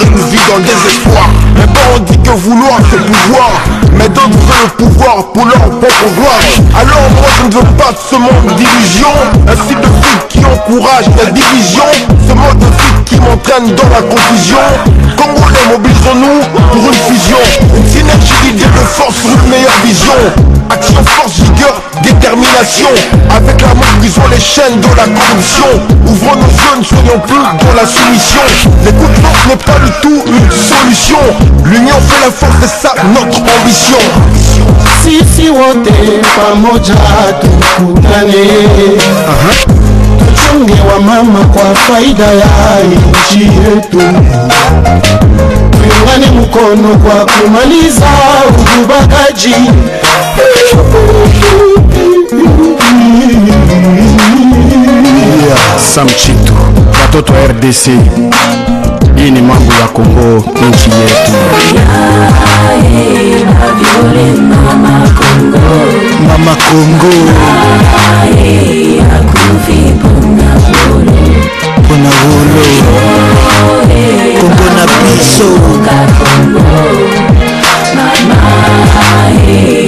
il vit dans le désespoir. Mais bon on dit que vouloir c'est pouvoir. Mais d'autres veulent le pouvoir pour leur propre gloire. Alors moi je ne veux pas de ce monde d'illusion Un style de vie qui encourage la division. Ce mode de vie qui m'entraîne dans la confusion. Congolais mobilisons-nous pour une fusion. Une synergie d'idées de force pour une meilleure vision. Action, force, vigueur, détermination. Avec l'amour brisons les chaînes de la corruption. Ouvrons nos yeux, ne soyons plus dans la soumission. L'écoute force n'est pas du tout une solution. L'union fait la force, c'est ça notre ambition. Sisi wote pamoja tukutane tuchunge wa mama kwa faida ya nchi yetu tuungane mkono kwa kumaliza ubakaji Yeah, Samchitu, watoto wa RDC. Hii ni mambo ya Kongo, nchi yetu. Mama Kongo, mpona wolo. Kongo na biso. Yeah,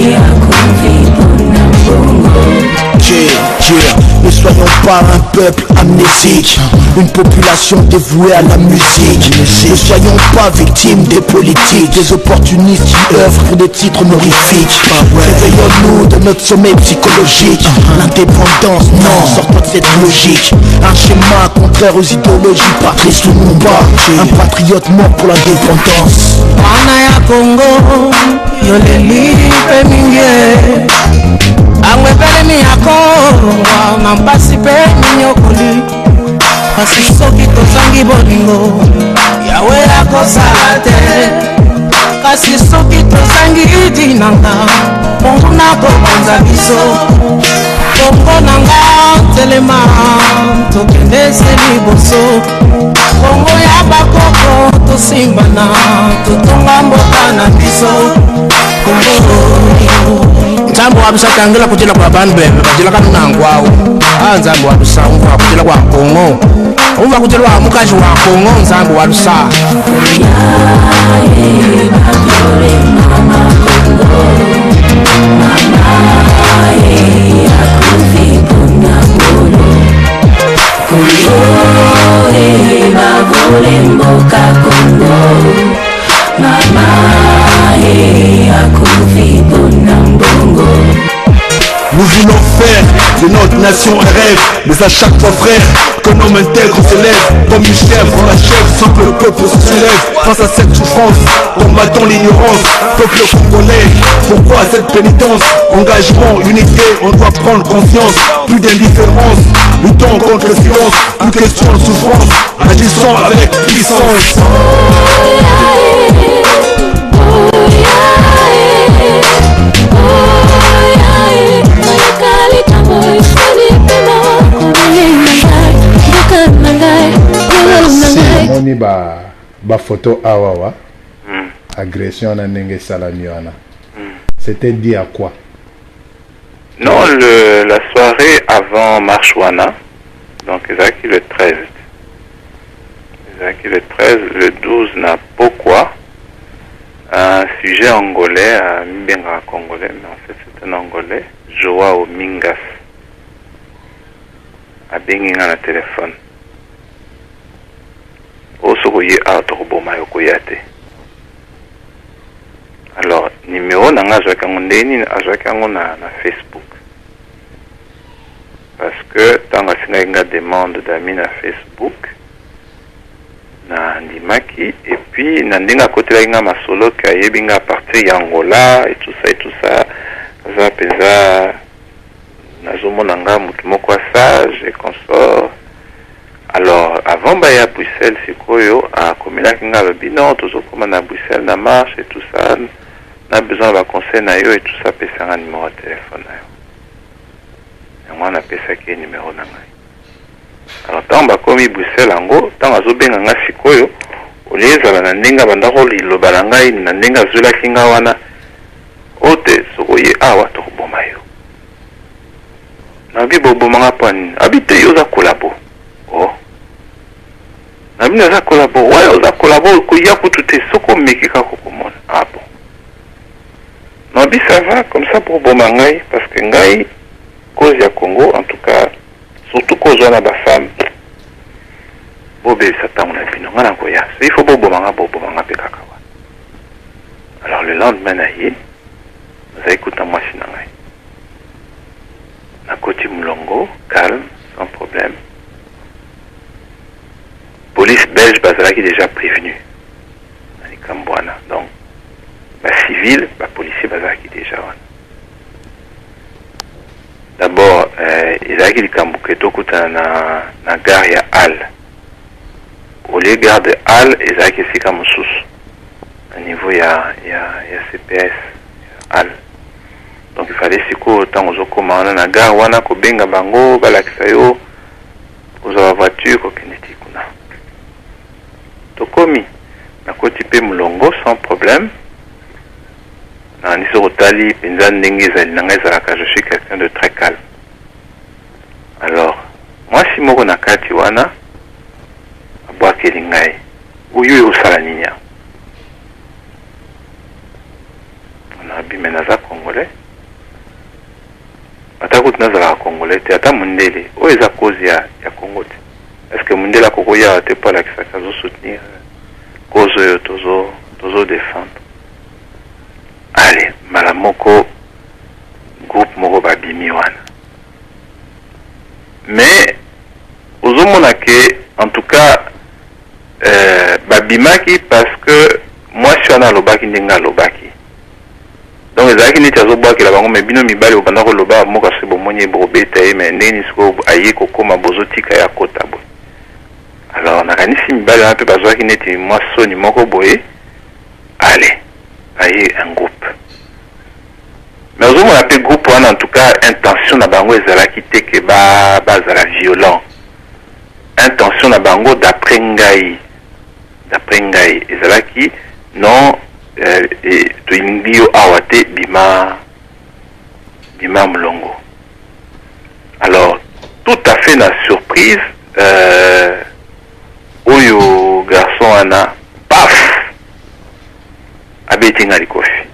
Ne soyons pas un peuple amnésique. Une population dévouée à la musique. Ne soyons pas victimes des politiques. Des opportunistes qui œuvrent pour des titres honorifiques. Réveillons-nous de notre sommeil psychologique. L'indépendance, non, sortons de cette logique. Un schéma contraire aux idéologies Patrice Lumumba Un patriote mort pour l'indépendance angwepelemi ya kongwa na mpasi mpe minyokoli kasi soki tozangi bolingo yawe akosala te. Kasi soki tozangi dinanga bongo nakobanza biso. Bongo nanga telema tokende se liboso. Bongo ya bakoko tosimbana totonga mboka na biso. Kongo nzambo wapisatangila kucila kwa bantu bebe bacila kanunangu awo a nzambo walusanguva kucila kwa kongo. Uva kucila wa mukazi wa kongo nzambo walusa Kuliore bagole mboka kongo. Mama. Nous voulons faire de notre nation un rêve. Mais à chaque fois frère qu'un homme intègre se lève Comme une chèvre on l'achève sans que le peuple se soulève Face à cette souffrance, combattons l'ignorance. Peuple congolais, pourquoi cette pénitence? Engagement, unité, on doit prendre conscience. Plus d'indifférence, luttons contre le silence. Plus question de souffrance, agissons avec puissance omoni ba bafoto awa wa. Agression na ndenge esalami wana. C'était dit à quoi? Non, le, la soirée avant Marchwana, donc ezalaki le 13. Ezalaki le 13, le 12 na Pokwa, un sujet angolais, un Mbenga congolais, mais en fait c'est un angolais, Joao Mingas. abengi nga na telefone o soki oye awa tokoboma yo koya te. Alors numero na nga azwaki yango ndenge nini? Azwaki yango na, na facebook. Parce que ntango asengaki nga demande dami na facebook na ndimaki et puis na ndenge akotelaki nga masolo ke ayebi nga partir ya angola et tout ça et tout ça aza mpenza nazomona nga motu moko ya sage et consort alors avant baya bruxelles sikoyo akomelaki nga alobi non tozokoma na bruxelles na marche et tout ça. Na besoin ya baconseil na yo et tout ça apesanga numero ya telefone na yo yango wana apesaki ye numero na ngai alors ntango bakomi bruxelles yango ntango azobenga nga sikoyo olie ezala na ndenge abandako liloba na ngai na ndenge azwelaki nga wana. O te soki oye awa tokoboma yo. Nabi bobomanga mpo nini abi te yo oza kolabo o na bino eza kolabo waya oza kolabo koya kutu te. Soki omeki kaka komona. Ah bon. Nabi ça va? Comme ça pour boma ngai parce que ngai cause ya congo en tout cas surtout cause wana bafemme bobebisa ntango na bino. Ngai nakoya so il faut boboma nga boboma nga mpe kaka wana. Alors le lendemain na ye nazali kuta mwasi na ngai. Nakoti molongo calme sans problème police belge bazalaki déjà prévenu. Na likambo wana donc bacivile bapolicier bazalaki déjà wana d'abord euh, ezalaki likambo ke tokutana na, gare ya halle au lieu gare de halle ezalaki esika mosusu na niveau ya, ya, ya cps ya halle donc ifale sikoyo ntango ozokóma wana na gare wana bango tokomi. Nakoti mpe molongo sans problème. Nandi soki otali mpenza ndenge ezali na ngai ezalaka je suis quelqu'un de très calme. Alors mwasi moko na kati wana abwakeli ngai oyo osala nini awa? Nabi me naza congolais. Ata kutu nazalaka congolais te ata mondele oyo eza ya, ya congo te est ce que mondele akokoya te mpo alakisaka azosoutenir cause oyo tozo tozodefendre ale mbala moko groupe moko babimi wana. Mais ozomona ke en tout cas euh, babimaki parce que mwasi wana alobaki ndenge alobaki. Donc ezalaki neti azobwakela bango me bino mibali obanda koloba moko asi bomoni bobeta ye me ndenge nini sikoyo aye kokóma bozotika ye akota boye alors nakanisi mibali wana mpe bazwaki neti mwa soni moko boye ale aye un groupe. Mais ozomona mpe groupe wana en tout cas intention na bango ezalaki te ke bazala violent. Intention na bango d'après ngai. D'après ngai. Ezalaki non euh, tolingi yo awa te bima bima molongo alors tout à fait na surprise euh, oyo garçon wana paf! Abeti nga likofi.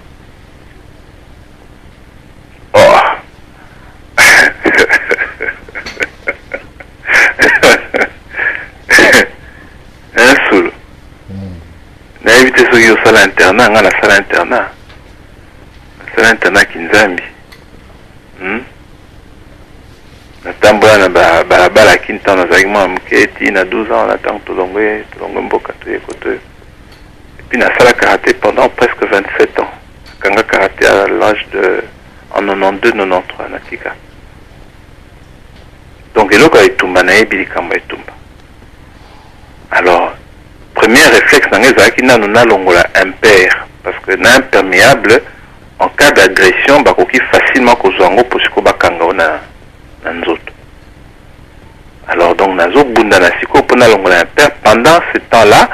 Oh. solo nayebi te soki osala internat nga nasala internat. Nasala internat kinzambi. Hmm? Natambola na balabala ntango nazalaki mwana moke na 12 ans na tolongwe tolongwe mboka epuis nasala karaté pendant presque 27 ans. Nakanga karaté à l'âge de en 92 93 natika donc eloko ya etumba nayebi likambo ya etumba. Alors premier réflexe na ngai ezalaki nano nalongola impère parce que na imperméable en cas d'agression bakoki facilement kozwa yango mpo sikoyo bakanga o na nzoto. Alors donc nazobunda na sikoyo mpo nalongola impère pendant ce temps là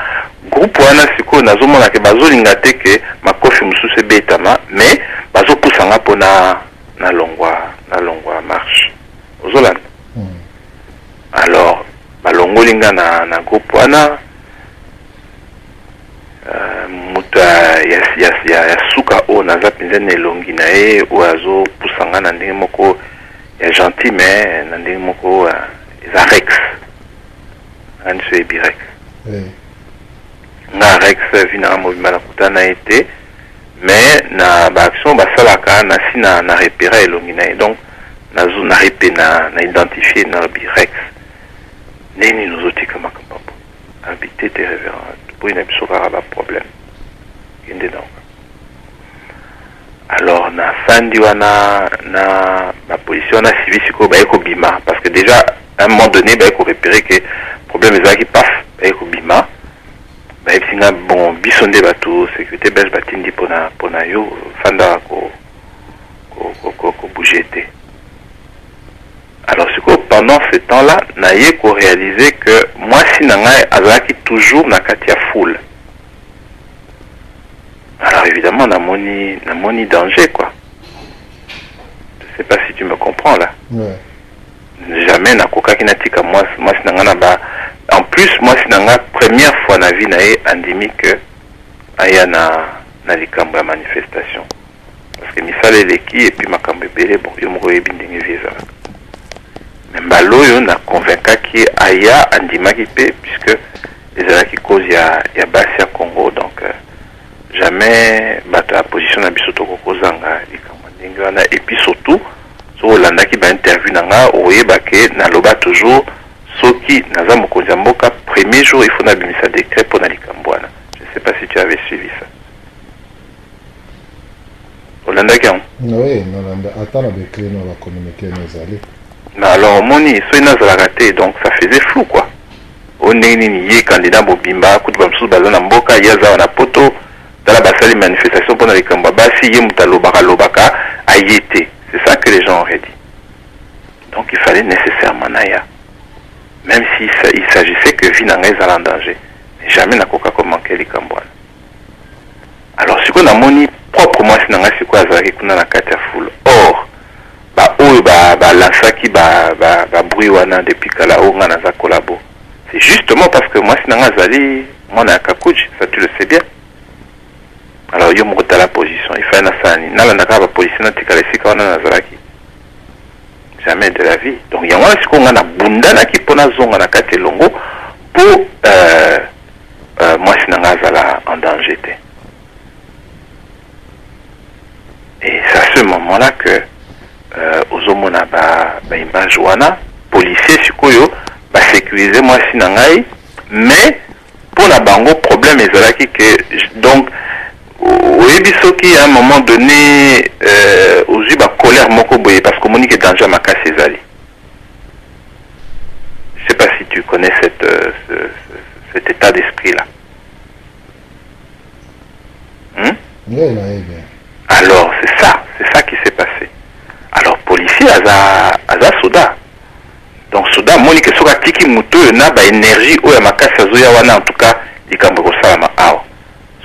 groupe wana sikoyo nazomonake bazolinga te ke makofi mosusu ebetama mais bazopusanga mpo na nalongwa nalongwa marche. Ozolanda? Mm. alors balongoli nga na, na groupe wana uh, moto ya, ya, ya, ya suka oyo naza mpenza na elongi na ye oyo azopusa nga na ndenge moko ya gentil mais na ndenge moko eza rex. Ngani so yebi rex. Nga rex vi mobima nakutana na ye te mais na baaction basalaka na, na repéra elongi na ye donc nazo na repe na, na identifie na lobi rex. Ndenge nini ozotika makambo po habite te révérend. Boyi na biso kaka baproblème kende donc alors nafandi wana na bapolisi wana sivi sikoyo baye kobima parce que déjà à un moment donné baye korepere ke problème ezalaki paf baye kobima bayebisi nga bon biso nde bato sécurité belge batindi mpona mpona yo fandaka kobouge te. Alors sikoyo pendant ce temps là naye koréaliser que mwasi na ngai azalaki toujours na kati ya foule alors évidemment namoni namoni danger quoi. Je sais pas si tu me comprends là. Ouais. jamais nakokaki natika mwasi mwasi na nga na ba en plus mwasi na nga première fois na vie na ye andimi ke aya na na likambo ya manifestation. Parce que misala eleki epuis makambo ebele bon yo moko oyebi ndenge vie ezalaka. Me mbala oyo naconvaincaki ye aya andimaki mpe puisque ezalaki cause ya, ya basi ya congo donc euh, jamais bato ya position na biso tokokozanga likambo ndenge wana epuis surtout soki olandaki bainterview na nga oyebake naloba toujours soki naza mokonzi ya mboka premier jour il faut nabimisa décret mpo na likambo wana. Je sais pas si tu avais suivi ça. Olandaki yango? Oui nalanda ata na décret na bacommuniqué no ezali. Mais alors omoni soki nazalaka te donc ça faisait flou quoi. O ndenge nini ye candidat mobimba kutu bamosusu baza na mboka ye aza wana poto basali manifestation mpona likambo basi ye moto alobaka alobaka aye te c'est ça que les gens auraient dit. Donc il fallait nécessairement naya même si ça- il s'agissait que vie na ngai ezala en danger mais jamais nakoka komanke likambo wana alors sikoyo namoni propre mwasi na ngai sikoyo azalaki kuna na kati ya foule. Or baoyo ba- balansaki ba- ba- babruit wana depuis kala oyo ngai naza kolabo c'est justement parce que mwasi na ngai azali mwana ya kakuji ça tu le sais bien alors yo moko tala position. Ifai nasala nini nalandaka bapolisier natikala esika wana nazalaki. Jamais de la vie. Donc yango wana sikoyo ngai nabundanaki mpo nazonga na kati elongo mpo euh, euh, mwasi na ngai azala en danger te. Et c'est à ce moment là que euh, ozomona ba baimage wana policier sikoyo basécurize mwasi na ngai mais mpo na bango problème ezalaki ke donc o- oyebi soki à un moment donné euh, ozwi bacolère moko boye parce que ke danger ya makasi ezali je sais pas si tu connais cette, euh, ce, ce- cet état d'esprit là hmm? Alors, c'est ça, c'est ça qui s'est passé. Alors, policier, aza, aza soda. Donc, soda, moni ke soka tiki mutu oyo na ba énergie oyo ya makasi azoya wana, en tout cas, likambo ekosalama awa.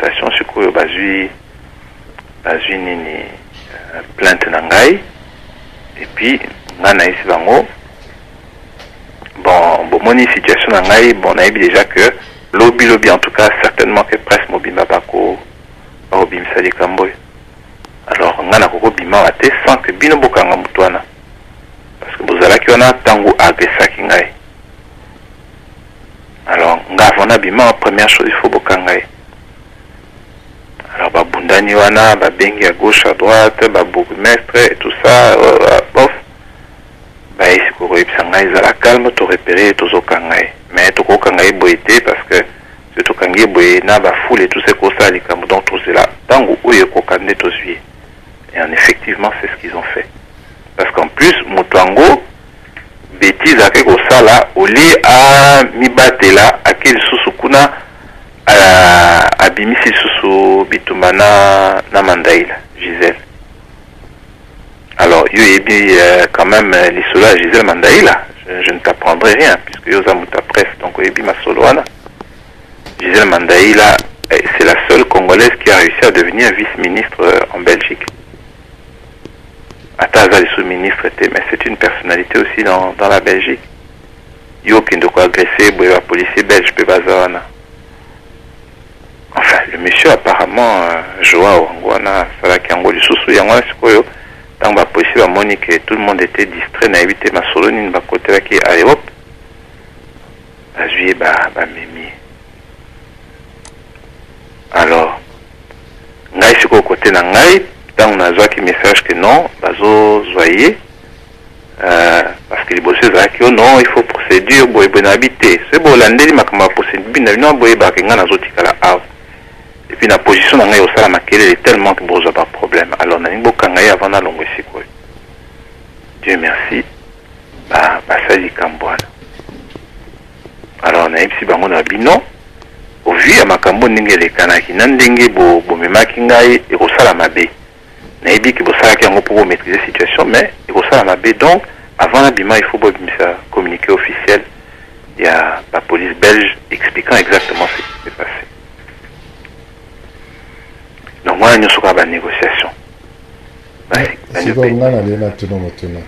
tokomi na station sikoyo bazwi bazwi nini euh, plainte na ngai. Et puis nga nayesi bango. Bon bomoni situation na ngai bon nayebi déjà que lobi lobi en tout cas certainement que presse mobimba bako bakobimisa likambo. Oyo alors nga nakokobima wa te sans que bino bokanga motu wana. Parce que bozalaki wana ntango agresaki ngai. Alors nga avant nabima première chose il faut bokanga ye alors babundani wana babengi à gauche à droite babourgmestre et tout ça euh, euh, bof. Bayesi kokoyebisa ngai ezala calme torepere tozokanga ye mais tokokanga ye boye te parce que so tokangi ye boye na bafoule tout se kosala likambo donc tozela ntango oyo ekoka nde tozwi ye et en effectivement c'est ce qu'ils ont fait. Parce qu'en plus moto yango bétise ake kosala olie amibatela ake lisusu kuna abimisi lisusu bitumba na, na mandaila gisele alors yo yebi euh, quand même euh, lisolo ya gisele mandaila je, ne t'apprendrai rien puisque yo oza presse donc oyebi masolo wana gisele mandaila eh, c'est la seule congolaise qui a réussi à devenir vice-ministre euh, en belgique. Ata aza lisusu ministre te mais c'est une personnalité aussi dans, dans la belgique. Yo okende koagresse boye bapolisier belge mpe baza wana enfin le monsieur apparemment euh, joao yango wana asalaki yango lisusu yango wana sikoyo ntango bapolisier bamoni ke tout le monde était distrait nayebi te masolo nini bakotelaki à europe. Bazwi ye ba- bamemi ye alors ngai sikoyo kote na ngai ntango nazwaki message ke non bazozwa ye euh, parce que liboso ezalaki o non il faut procédure boye boye na bi te soki bolandeli makambo ya procédure na bino boyebaka nga nazotikala awa puis na position na ngai osala makelele tellement ke bozwa baproblème alors nalingi bokanga ye avant nalongo esika oyo dieu merci. Ba- basali likambo wana alors nayebisi bango na bino ovu ya makambo ndenge elekanaki na ndenge bo- bomemaki ngai ekosala mabe nayebi ke bosalaki yango mpo bomaîtrise situation mais ekosala mabe donc avant nabima il faut bobimisa communiqué officiel. Ya bapolice belge expliquant exactement ce qui s'est passé donc wana nyonso kaka banégociation Ba- sikoyo nga nalie natuna motuna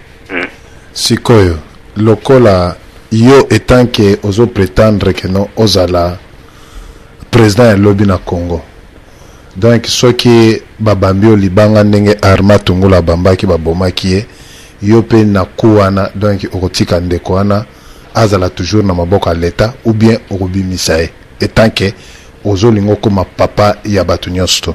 sikoyo lokola yo etanke ozoprétendre ke no ozala président ya lobi na congo. Donc soki babambi yo libanga ndenge arma tungula abambaki babomaki ye yo mpe na ku wana donc okotika ndeko wana azala toujours na maboko ya leta ou bien okobimisa ye etanke ozolinga okóma papa ya bato nyonso to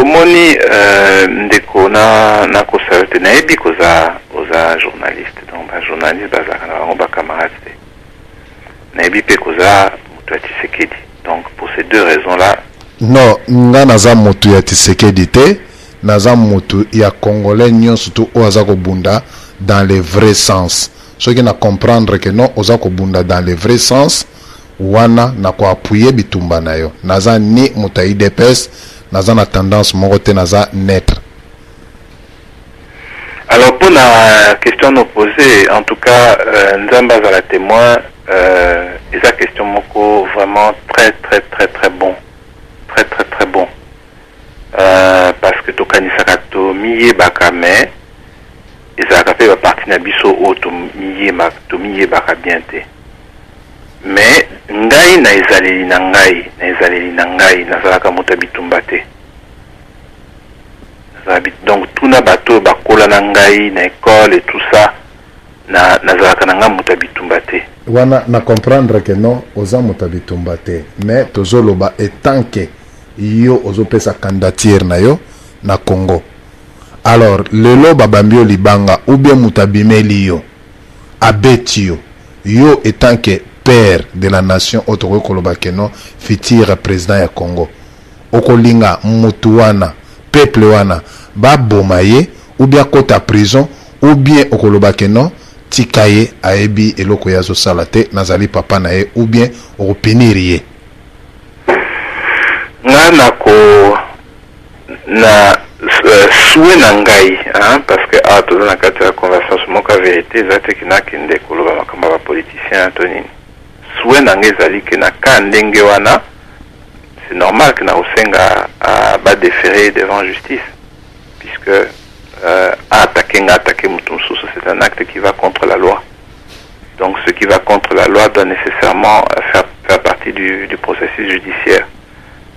omoni euh, ndeko na nakosala te. Nayebi koza oza journaliste. Donc bajournaliste bazalaka na bango bacamarade te. Nayebi mpe koza moto ya tisekedi donc pour ces deux raisons là non nga naza motu ya tisekedi te. Naza motu ya congolais nyonso tu oyo aza kobunda dans le vrai sens. Soki na comprendre ke non oza kobunda dans le vrai sens wana na koapuye bitumba na yo. Naza ni moto ya idps naza na tendance moko te naza netre alors mpo na question no posé en tout cas euh, nzambe azala témoin euh, eza question moko vraiment très très très très bon. Très très très bon. Euh, parce que tokanisaka tomiyebaka mais ezalaka mpe baparti na biso oyo tomiyeba- tomiyebaka bien te. Mais ngai na ezaleli na ngai na ezaleli na ngai nazalaka moto ya bitumba te. Donc tuna bato oyo bakola na ngai na ekole et tout ça na nazalaka na ngai moto ya bitumba te. Wana na comprendre ke non oza moto ya bitumba te. Mais tozoloba etanke yo ozopesa candidature na yo na congo. Alors lelo babambi yo libanga ou bien moto abimeli yo abeti yo yo etanke père de la nation oyo tokoki koloba ke non futur président ya congo. Okolinga motu wana peuple wana baboma ye ou bien akota prison ou bien okoloba ke non tika ye ayebi eloko ye azosala te nazali papa na ye ou bien okopiniri ye. Nga nako na uh, sue na ngai parce que awa toza na kati ya conversation moko ya vérité eza te ke nakende koloba makambo ya bapoliticien to nini sue na ngai ezali na ka c'est normal ke nakosenga badéféré devant justice puisque euh, attaquer attaquer c'est un acte qui va contre la loi. Donc ce qui va contre la loi doit nécessairement euh, faire, faire partie du, processus judiciaire.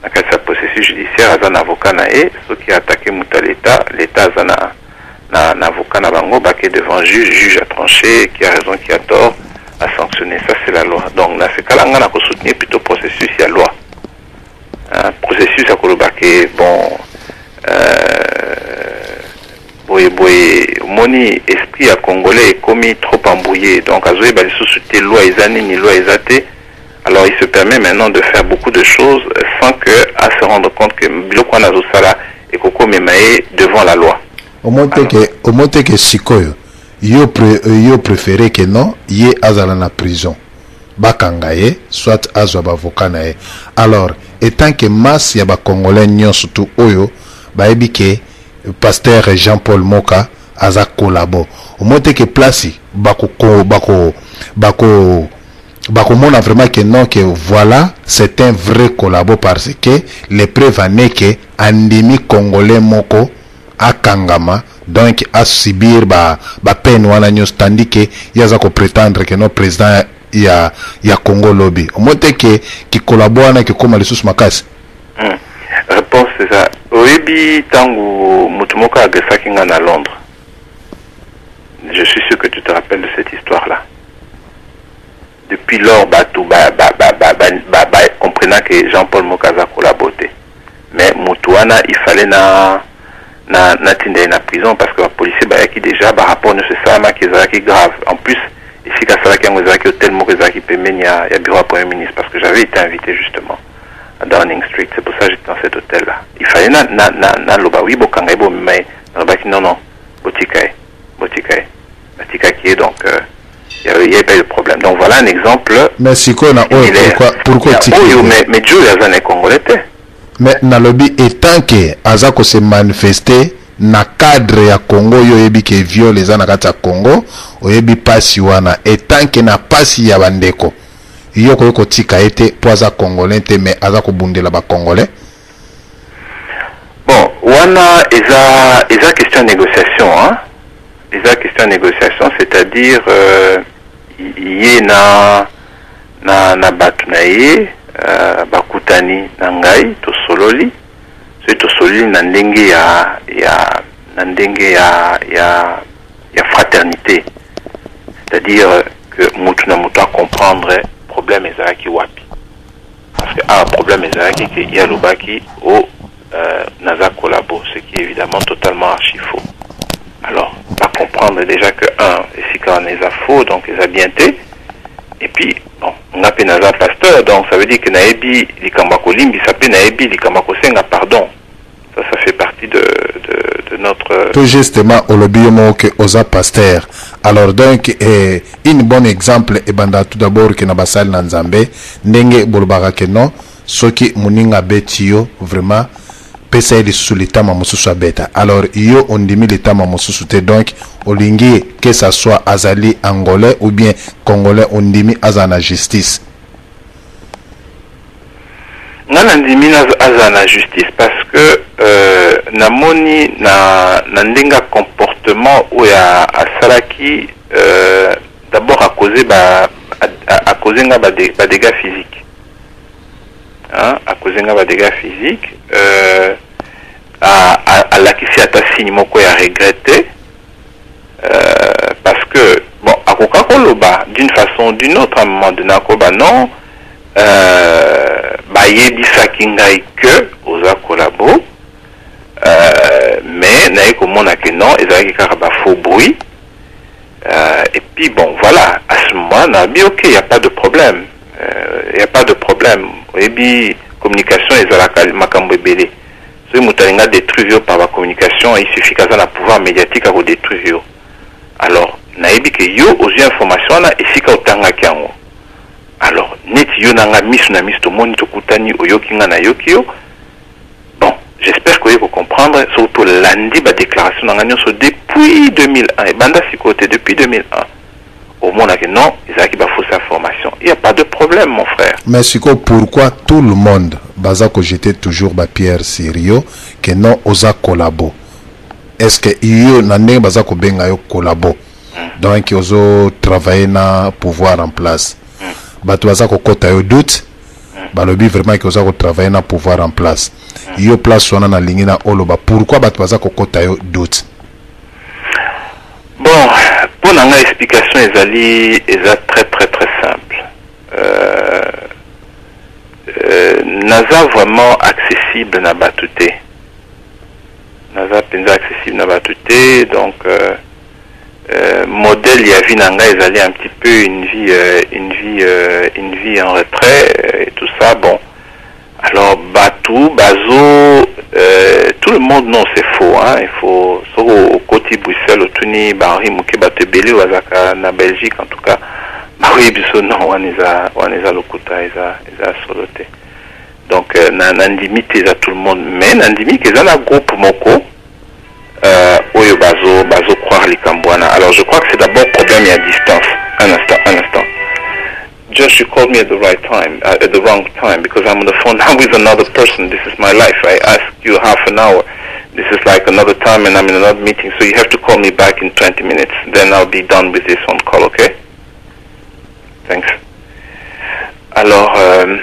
Kati ya processus judiciaire na avocat na ye soki attaqué l'état l'état na, na avocat na bango devant juge juge a tranché qui a raison qui a tort a sanctionné ça c'est la loi. Donc na ce cas là nga na kosoutenir plutôt processus ya loi. Hein, processus ya koloba ke bon euh, boye boye omoni esprit ya congolais ekomi trop embrouillé. Donc azoyeba lisusu te loi eza nini loi te alors il se permet maintenant de faire beaucoup de choses sans que à se rendre compte que biloko wana azosala ekokomema ye devant la loi. Omoi te ke sikoyo yo, pre, yo préféré ke non ye azala na prison. Bakanga ye soit azwa bavoka na ye. Alors etant ke masse ya bacongolais nyonso tu oyo bayebi ke pasteur jean paul moka aza kolabo omoi te ke place bakoko bako bako bakomona vraiment que non que voilà c'est un vrai collabo parce que les preuves ane ke andimi congolais moko akangama donc asubir ba bapene wana nyonso tandi ke ye aza koprétendre ke no président ya, ya congo lobi omoi te ke kikolabo wana kikóma lisusu makasi hmm. réponse eza oyebi ntango motu moko agresaki nga na londres. Je suis sûr que tu te rappelles de cette histoire là depuis lors bato comprenant que jean-paul mokaza kolabote mais motu wana il fallait na na natinda ye na prison parce que bapolicier bayaki déjà barapport nyonso esalamaki ezalaki grave. En plus esika asalaki yango ezalaki hotel moko ezalaki pembeni ya, ya bureau ya premier ministre parce que j'avais été invité justement à Downing Street. C'est pour ça que j'étais dans cet hôtel là il fallait na na na naloba oui bokanga ye bomema ye nalobaki non non. Botika ye botika ye batikaki ye donc euh, il n'y avait pas eu de problème. Donc voilà un exemple mais oyo similaire. pourquoi pourquoi oyo ye? mais mais joe aza na congolais mais nalobi etant ke aza kose manifeste na cadre ya congo oyo oyebi ke viole eza na kati ya congo oyebi mpasi wana etant ke na mpasi ya bandeko yo koki kotika ye te mpo aza congolais te mais aza kobundela bacongolais bon wana eza eza question ya négociation hein? eza question ya négociation c'est-à-dire euh, ye na na na bato na ye uh, bakutani na ngai tosololi soki tosololi na ndenge ya ya na ndenge ya ya fraternité. C'est-à-dire que na acomprendre problème ezalaki wapi. Awa problème ezalaki ke ye alobaki o euh, naza collabo ce qui est évidemment totalement archi faux alors pas comprendre déjà que un esika wana eza faux donc eza bien et puis bon nga mpe naza pasteur donc ça veut dire que ya kolimbisa mpe nayebi likambo ya kosenga pardon. Ça ça fait partie de, de, notre tout justement yo moko ke oza paster alors donc eh, une bonne exemple ebanda tout d'abord ke na basali na nzambe ndenge bolobaka ke non soki moninga abeti yo vraiment pesa ye lisusu litama mosusu abeta alors yo ondimi litama mosusu te. Donc olingi que ça soit azali angolais ou bien congolais ondimi azala na justice. Nga nandimi naza- aza na justice parce que euh, namoni na, na ndenge ya comportement oyo asalaki euh, d'abord akoze ba akoze nga bade- badégâts physique hein? akoze nga badégâts physique euh, a- a- alakisi ata signe moko ya regrette euh, parce que bon akoka koloba d'une façon ou d'une autre à un moment donné akoba non euh, bayebisaki ngai ke oza kolabo euh, mais naye komona ke non ezalaki kaka bafaux bruit euh, et puis bon voilà à ce moment nabi ok y a pas de problème euh, y a pas de problème. Oyebi communication ezalaka makambo ebele. Soki moto alingi adétruire yo par bacommunication il suffit kaza na pouvoir médiatique akodétruire yo alors nayebi ke yo ozwi information wana esika otangaki yango alors neti yo na nga miso na miso tomoni tokutani oyoki nga nayoki yo. Bon j'espère koye kocomprendre soki tolandi badéclaration na nga nyonso depuis 2001 ebanda sikoyo te depuis 2001 omonaki non ezalaki bafausse information il y a pas de problème mon frère. Mais sikoyo pourquoi tout le monde baza kojete toujours bapierre sur yo ke non oza kolabo est ce que yo na ndenge baza kobenga yo kolabo donc ozotravaille na pouvoir en place. Bato baza kokɔta yo doute? Balobi vraiment ke oza kotravaille na pouvoir en place. Yo place wana nalingi na oloba. Pourquoi bato baza kokɔta yo doute? Bon mpo na ngai explication ezali eza très très très simple. Euh, euh, naza vraiment accessible na bato te naza mpenza accessible na bato te donc euh, euh, modèle ya vie na ngai ezali un petit peu une vie euh, une vie euh, une vie en retrait euh, et tout ça bon alors bato bazo euh, tout le monde non c'est faux hein il faut soki okoti bruxelles otuni bahenri moke bato ebele bazalaka na belgique en tout cas bakoyebi biso non wana eza wana eza lokuta eza eza solo te donc euh, na, na ndimi te eza tout le monde. Mais na ndimi ke eza na groupe moko euh, oyo bazo bazo croire wana alors je crois que c'est d'abord problème ya distance Josh, you called me at the right time, uh, at the wrong time, because I'm on the phone now with another person. This is my life. I asked you half an hour. This is like another time, and I'm in another meeting, so you have to call me back in 20 minutes. Then I'll be done with this phone call, okay? Thanks. Alors, euh,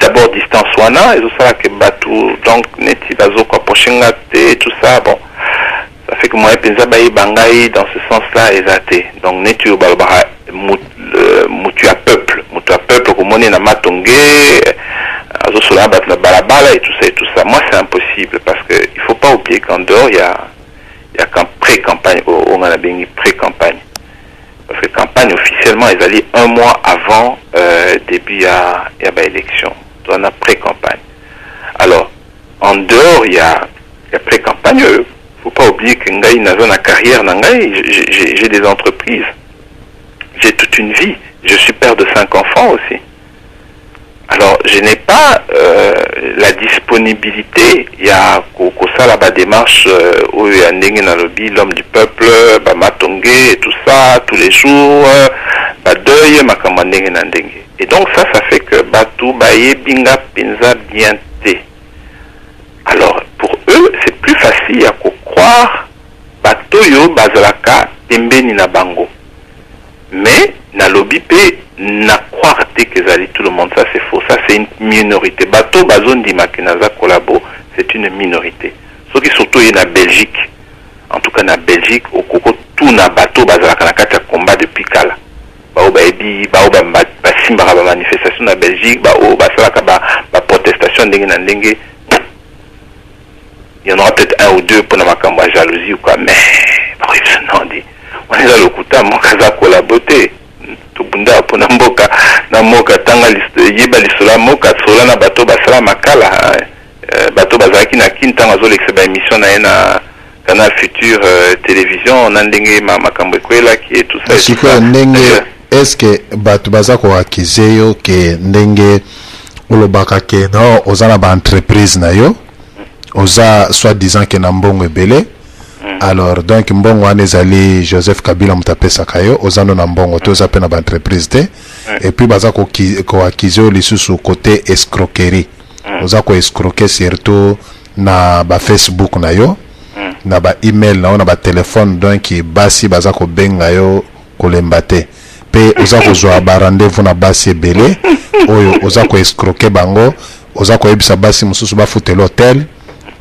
d'abord distance wana ezosalaka bato donc neti bazokwapproche nga te tout ça bon ça fait que moyen mpenza bayeba ngai dans ce sens là eza te donc oyo balobaka motu ya peuple. Motu ya peuple na na balabala et tout ça et tout ça. Moi c'est impossible parce que il faut pas oublier qu'en dehors il y a il y a pré-campagne nga nabengi pré-campagne. Parce que campagne officiellement ezali un mois avant euh, début ya ya donc na pré-campagne. Alors en dehors il y a, il a pré-campagne faut pas oublier que carrière j'ai- des entreprises. J'ai toute une vie. Je suis père de cinq enfants aussi. Alors je n'ai pas euh, la disponibilité. Ya ko- kosala badémarche euh, oyo ya ndenge nalobi l'homme du peuple bamatonge et tout ça tous les jours euh, badeuil makambo ya et donc ça ça fait que bato bayebi nga mpenza bien te alors pour eux c'est plus facile ya kokroire bato oyo bazalaka pembeni na bango. Mais nalobi mpe na croire te que ezali tout le monde ça c'est faux. Ça c'est une minorité. Bato bazondimaki naza kolabo c'est une minorité. Soki surtout ye na belgique. En tout cas na belgique okoko tuna bato bazalaka na kati ya combat depuis kala. Bao bayebi bao ba- ba- basimbaka bamanifestation na belgique bao basalaka ba- baprotestation ndenge na ndenge il y en aura peut-être un ou deux pour makambo ya jalousie ou quoi mais non di wana eza lokuta moko aza kolabo te tobunda mpo na mboka. Na mboka tanga yeba lisolo mboka sola na bato basala makala bato bazalaki na kini ntango azolekisa baémission na ye na canal future euh, télévision na ndenge ma- makambo ekwelaki et tout ça. sikoyo ndenge estce bato baza koakize yo ke ndenge olobaka ke no oza na baentreprise na yo? Oza soit disant ke na mbongo ebele. Alors donc mbongo wana ezali joseph kabila moto apesaka yo. Oza no na mbongo te oza mpe na baentreprise te. Et puis baza koakize yo lisusu côté escroquerie. Oza koescroke surtout na bafacebook na yo na baemail na yo na batelefone donc basi baza kobenga yo kolemba te. Mpe oza kozwa barendez-vous na basi ebele. Oyo oza koescroke bango. Oza koyebisa basi mosusu bafutela hotel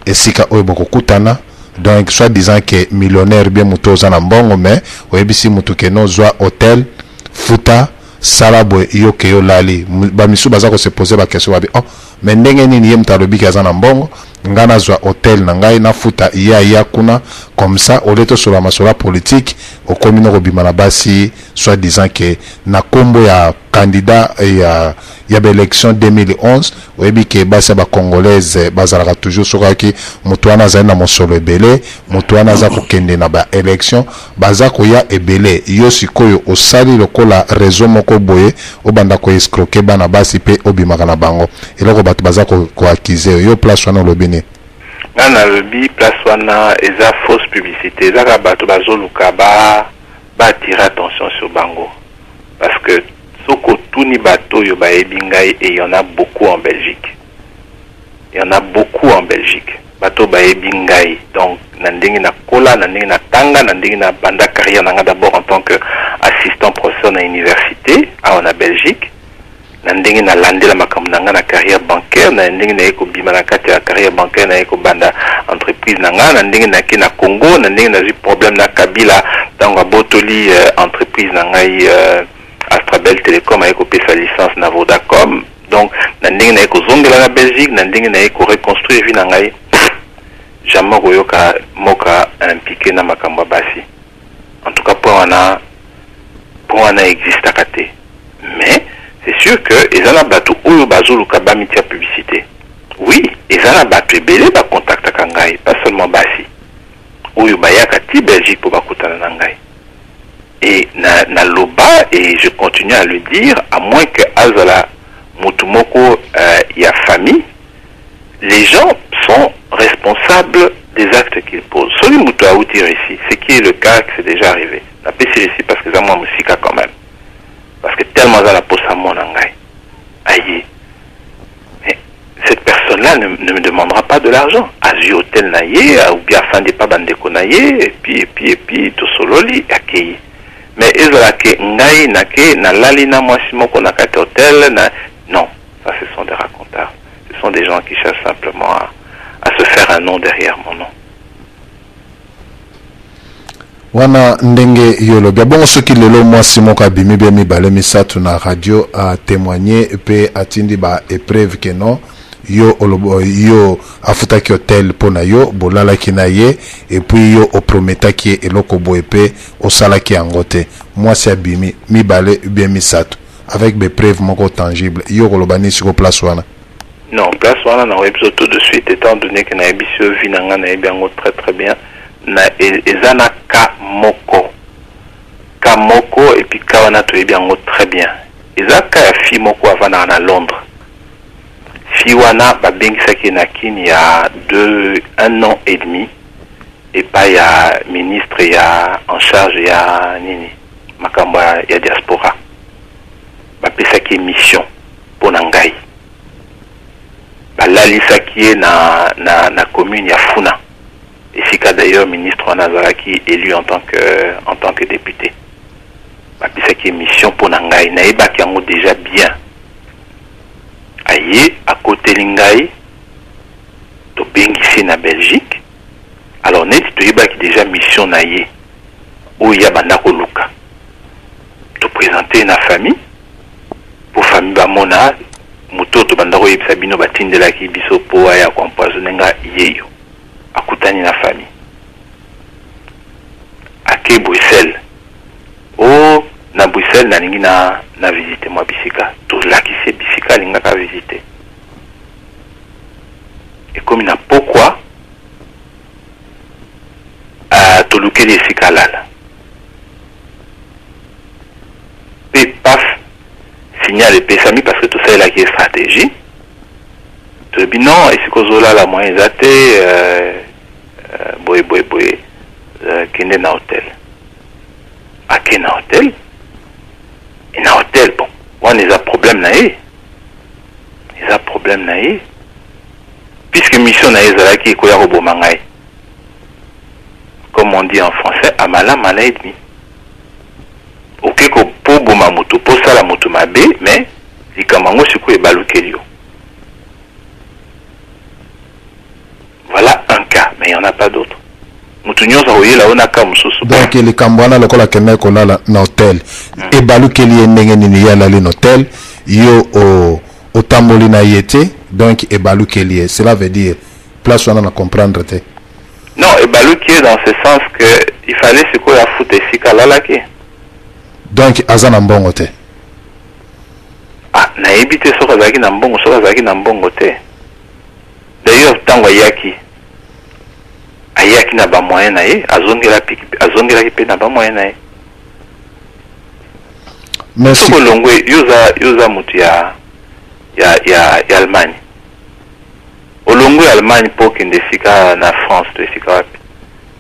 esika oyo bokokutana. Donc soit disant ke millionnaire bien moto oza na mbongo mais oyebisi motu ke no ozwa hotel futa sala boye yo ke yo lali. Bamisu baza kose pose bakestion babi oh me ndenge nini ye moto alobi ke aza na mbongo ngai nazwa hotel na ngai nafuta ye aya kuna comme ça olie tosolola masolo ya politike okomi no kobima na basi soit disant ke na nkombo ya candidat eh, ya ya baélection 2011 oyebi ke basi ya bacongolaise bazalaka toujours sokaki moto wana azali na mosolo ebele moto wana aza kokende na baélection baza koya ebele. Yo sikoyo osali lokola réseau moko boye obanda koescroke bana basi mpe obimaka na bango. Eloko bato baza ko- koakize. Yo yo place wana olobi nini nga nalobi place wana eza fausse publicité. Ezaka bato bazoluka ba baatire attention sur bango. Parce que soki otuni bato oyo bayebi ngai et y en a beaucoup en belgique. Y en a beaucoup en belgique. Bato bayebi ngai. Donc na ndenge nakola na ndenge natanga na ndenge na banda carrière na nga d'abord en tant que assistant professeur na université awa na belgique na ndenge nalandela makambo na nga na carrière bancaire na ndenge naye kobima na kati ya carrière bancaire naye kobanda entreprise na nga na ndenge nake na congo na ndenge nazwi problème na kabila. Ntango abotoli uh, entreprise na ngai uh, astrabel telecom aye kopesa licence na vodacom. Donc na ndenge naye kozongela na belgique na ndenge naye koreconstruire vie na ngai. Jamais koyoka moka impliqué na makambo ya basi. En tout cas point wana point wana existaka te. Mais c'est sûr que eza na bato oyo bazoluka bamitia publicité. Oui eza na bato ebele bakontaktaka ngai pas seulement basi oyo bayaka ti belgique mpo bakutana na ngai. Et na naloba et je continue à le dire à moins que azala motu moko euh, ya famille les gens sont responsables des actes qu'ils posent réussi. Ce qui est le cas c'est déjà arrivé. Napesi parce que eza mwa mosika quand même parce que tellement aza na posa mona ngai aye mais cette personne là ne, me demandera pas de l'argent. Azwi hôtel na ye ou bien afandi pa bandeko na ye et puis et puis et puis tosololi akei mais ezalaki ngai nake nalali na mwasi moko na kati ya hôtel na non. Ça ce sont des racontars ce sont des gens qui cherchent simplement à, à se faire un nom derrière mon nom wana ndenge yo olobi. Bongo soki lelo mwasi moko abimi bie mibale misato na radio atémoigne mpe atindi baépreuve ke non yo olobo yo afutaki hotel mpo na yo bolalaki na ye epuis yo oprometaki ye eloko boye mpe osalaki yango te. Mwasi abimi mibale bie misato. Avec baépreuve moko tangible yo koloba nini siko place wana? Non place wana nayebi biso tout de suite étant donné que nayebi si yo vi na ngai nayebi yango très très bien na e- eza na ka moko. Ka moko epuis ka wana toyebi yango très bien. Eza ka ya fille moko avandaka na londres. Fille wana babengisaki na kini ya deux un an et demi epai ya ministre ya en charge ya nini makambo ya, diaspora. Bapesaki mission mpo na ngai. Balalisaki ye na, na, na commune ya funa esika d'ailleurs ministre wana azalaki élu en tant que, en tant que député. Bapesaki ye mission mpo na déjà bien. Aye akoteli ngai tobengisi na belgique. Alors neti toyebaki déjà mission na ye oyo ya banda koluka. Toprésente na famille mpo famille bamona moto oyo tobanda koyebisa bino batindelaki biso mpo aya koempoisonne nga yeyo akutani na famille. Ake bruxelles. O na bruxelles nalingi na na visite mwa bisika. Tolakisi ye bisika alingaka visite. Ekomi na pokwa uh, tolukeli esika alala. Mpe paf signal epesami parce que tosalelaki ye stratégie. Toyebi non esika ozolala moyen eza te euh, euh, boye boye boye euh, kende na hotel ake na hotel e na hotel bon. Wana eza problème na ye eza problème na ye puisque mission na ye ezalaki ekoya koboma ngai comme on dit en français amala mala et demi. Oke ko mpo boma moto mpo sala mabe mais likambo yango sikoyo ebalukeli yo voilà mais il y en a pas d'autre moto nyonso akoyela oyo na ka mosusu. Donc likambo wana lokola akendaki kolala na hotel. Ebalukeli ye ndenge nini ye alali na hotel yo otamboli na ye te. Donc ebalukeli ye. Cela veut dire place wana na comprendre te. Non ebaluki ye dans ce sens que il fallait sikoyo afuta esika alalaki donc aza na mbongo te. Ah nayebi te soki azalaki na mbongo soki azalaki na mbongo te. D'ailleurs ntango ayaki ayaki na bamoyen na ye azongelaki azongelaki mpe na bamoyen na ye. Merci. Soki olongwe yo oza yo oza moto ya ya ya ya allemagne. Olongwe ya allemagne mpo okende esika na france to esika wapi.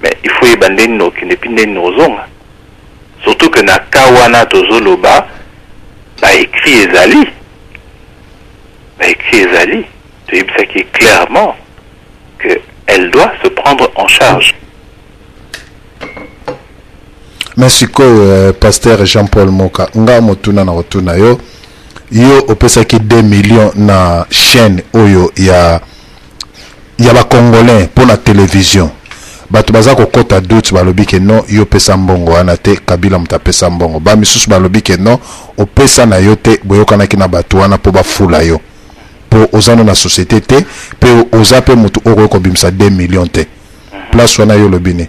Mais il faut yeba ndeni na okende mpi ndeni na ozonga. Surtout que na ka wana tozoloba baécrit ezali. Baécrit ezali. Toyebisaki clairement que elle doit se prendre en charge. Mais sikoyo uh, paster jean paul moka nga motuna na kotuna yo. Yo opesaki 2 millions na chaîne oyo ya ya bacongolais mpo na télévision. Bato baza kokɔta doute balobi ke non yo opesa mbongo wana te kabila moto apesa mbongo. Bamisusu balobi ke non opesa na yo te boyokanaki na bato wana mpo bafula yo mpo oza no na société te mpe oza mpe motu oyo koki kobimisa 2 millions te place wana yo olobi ni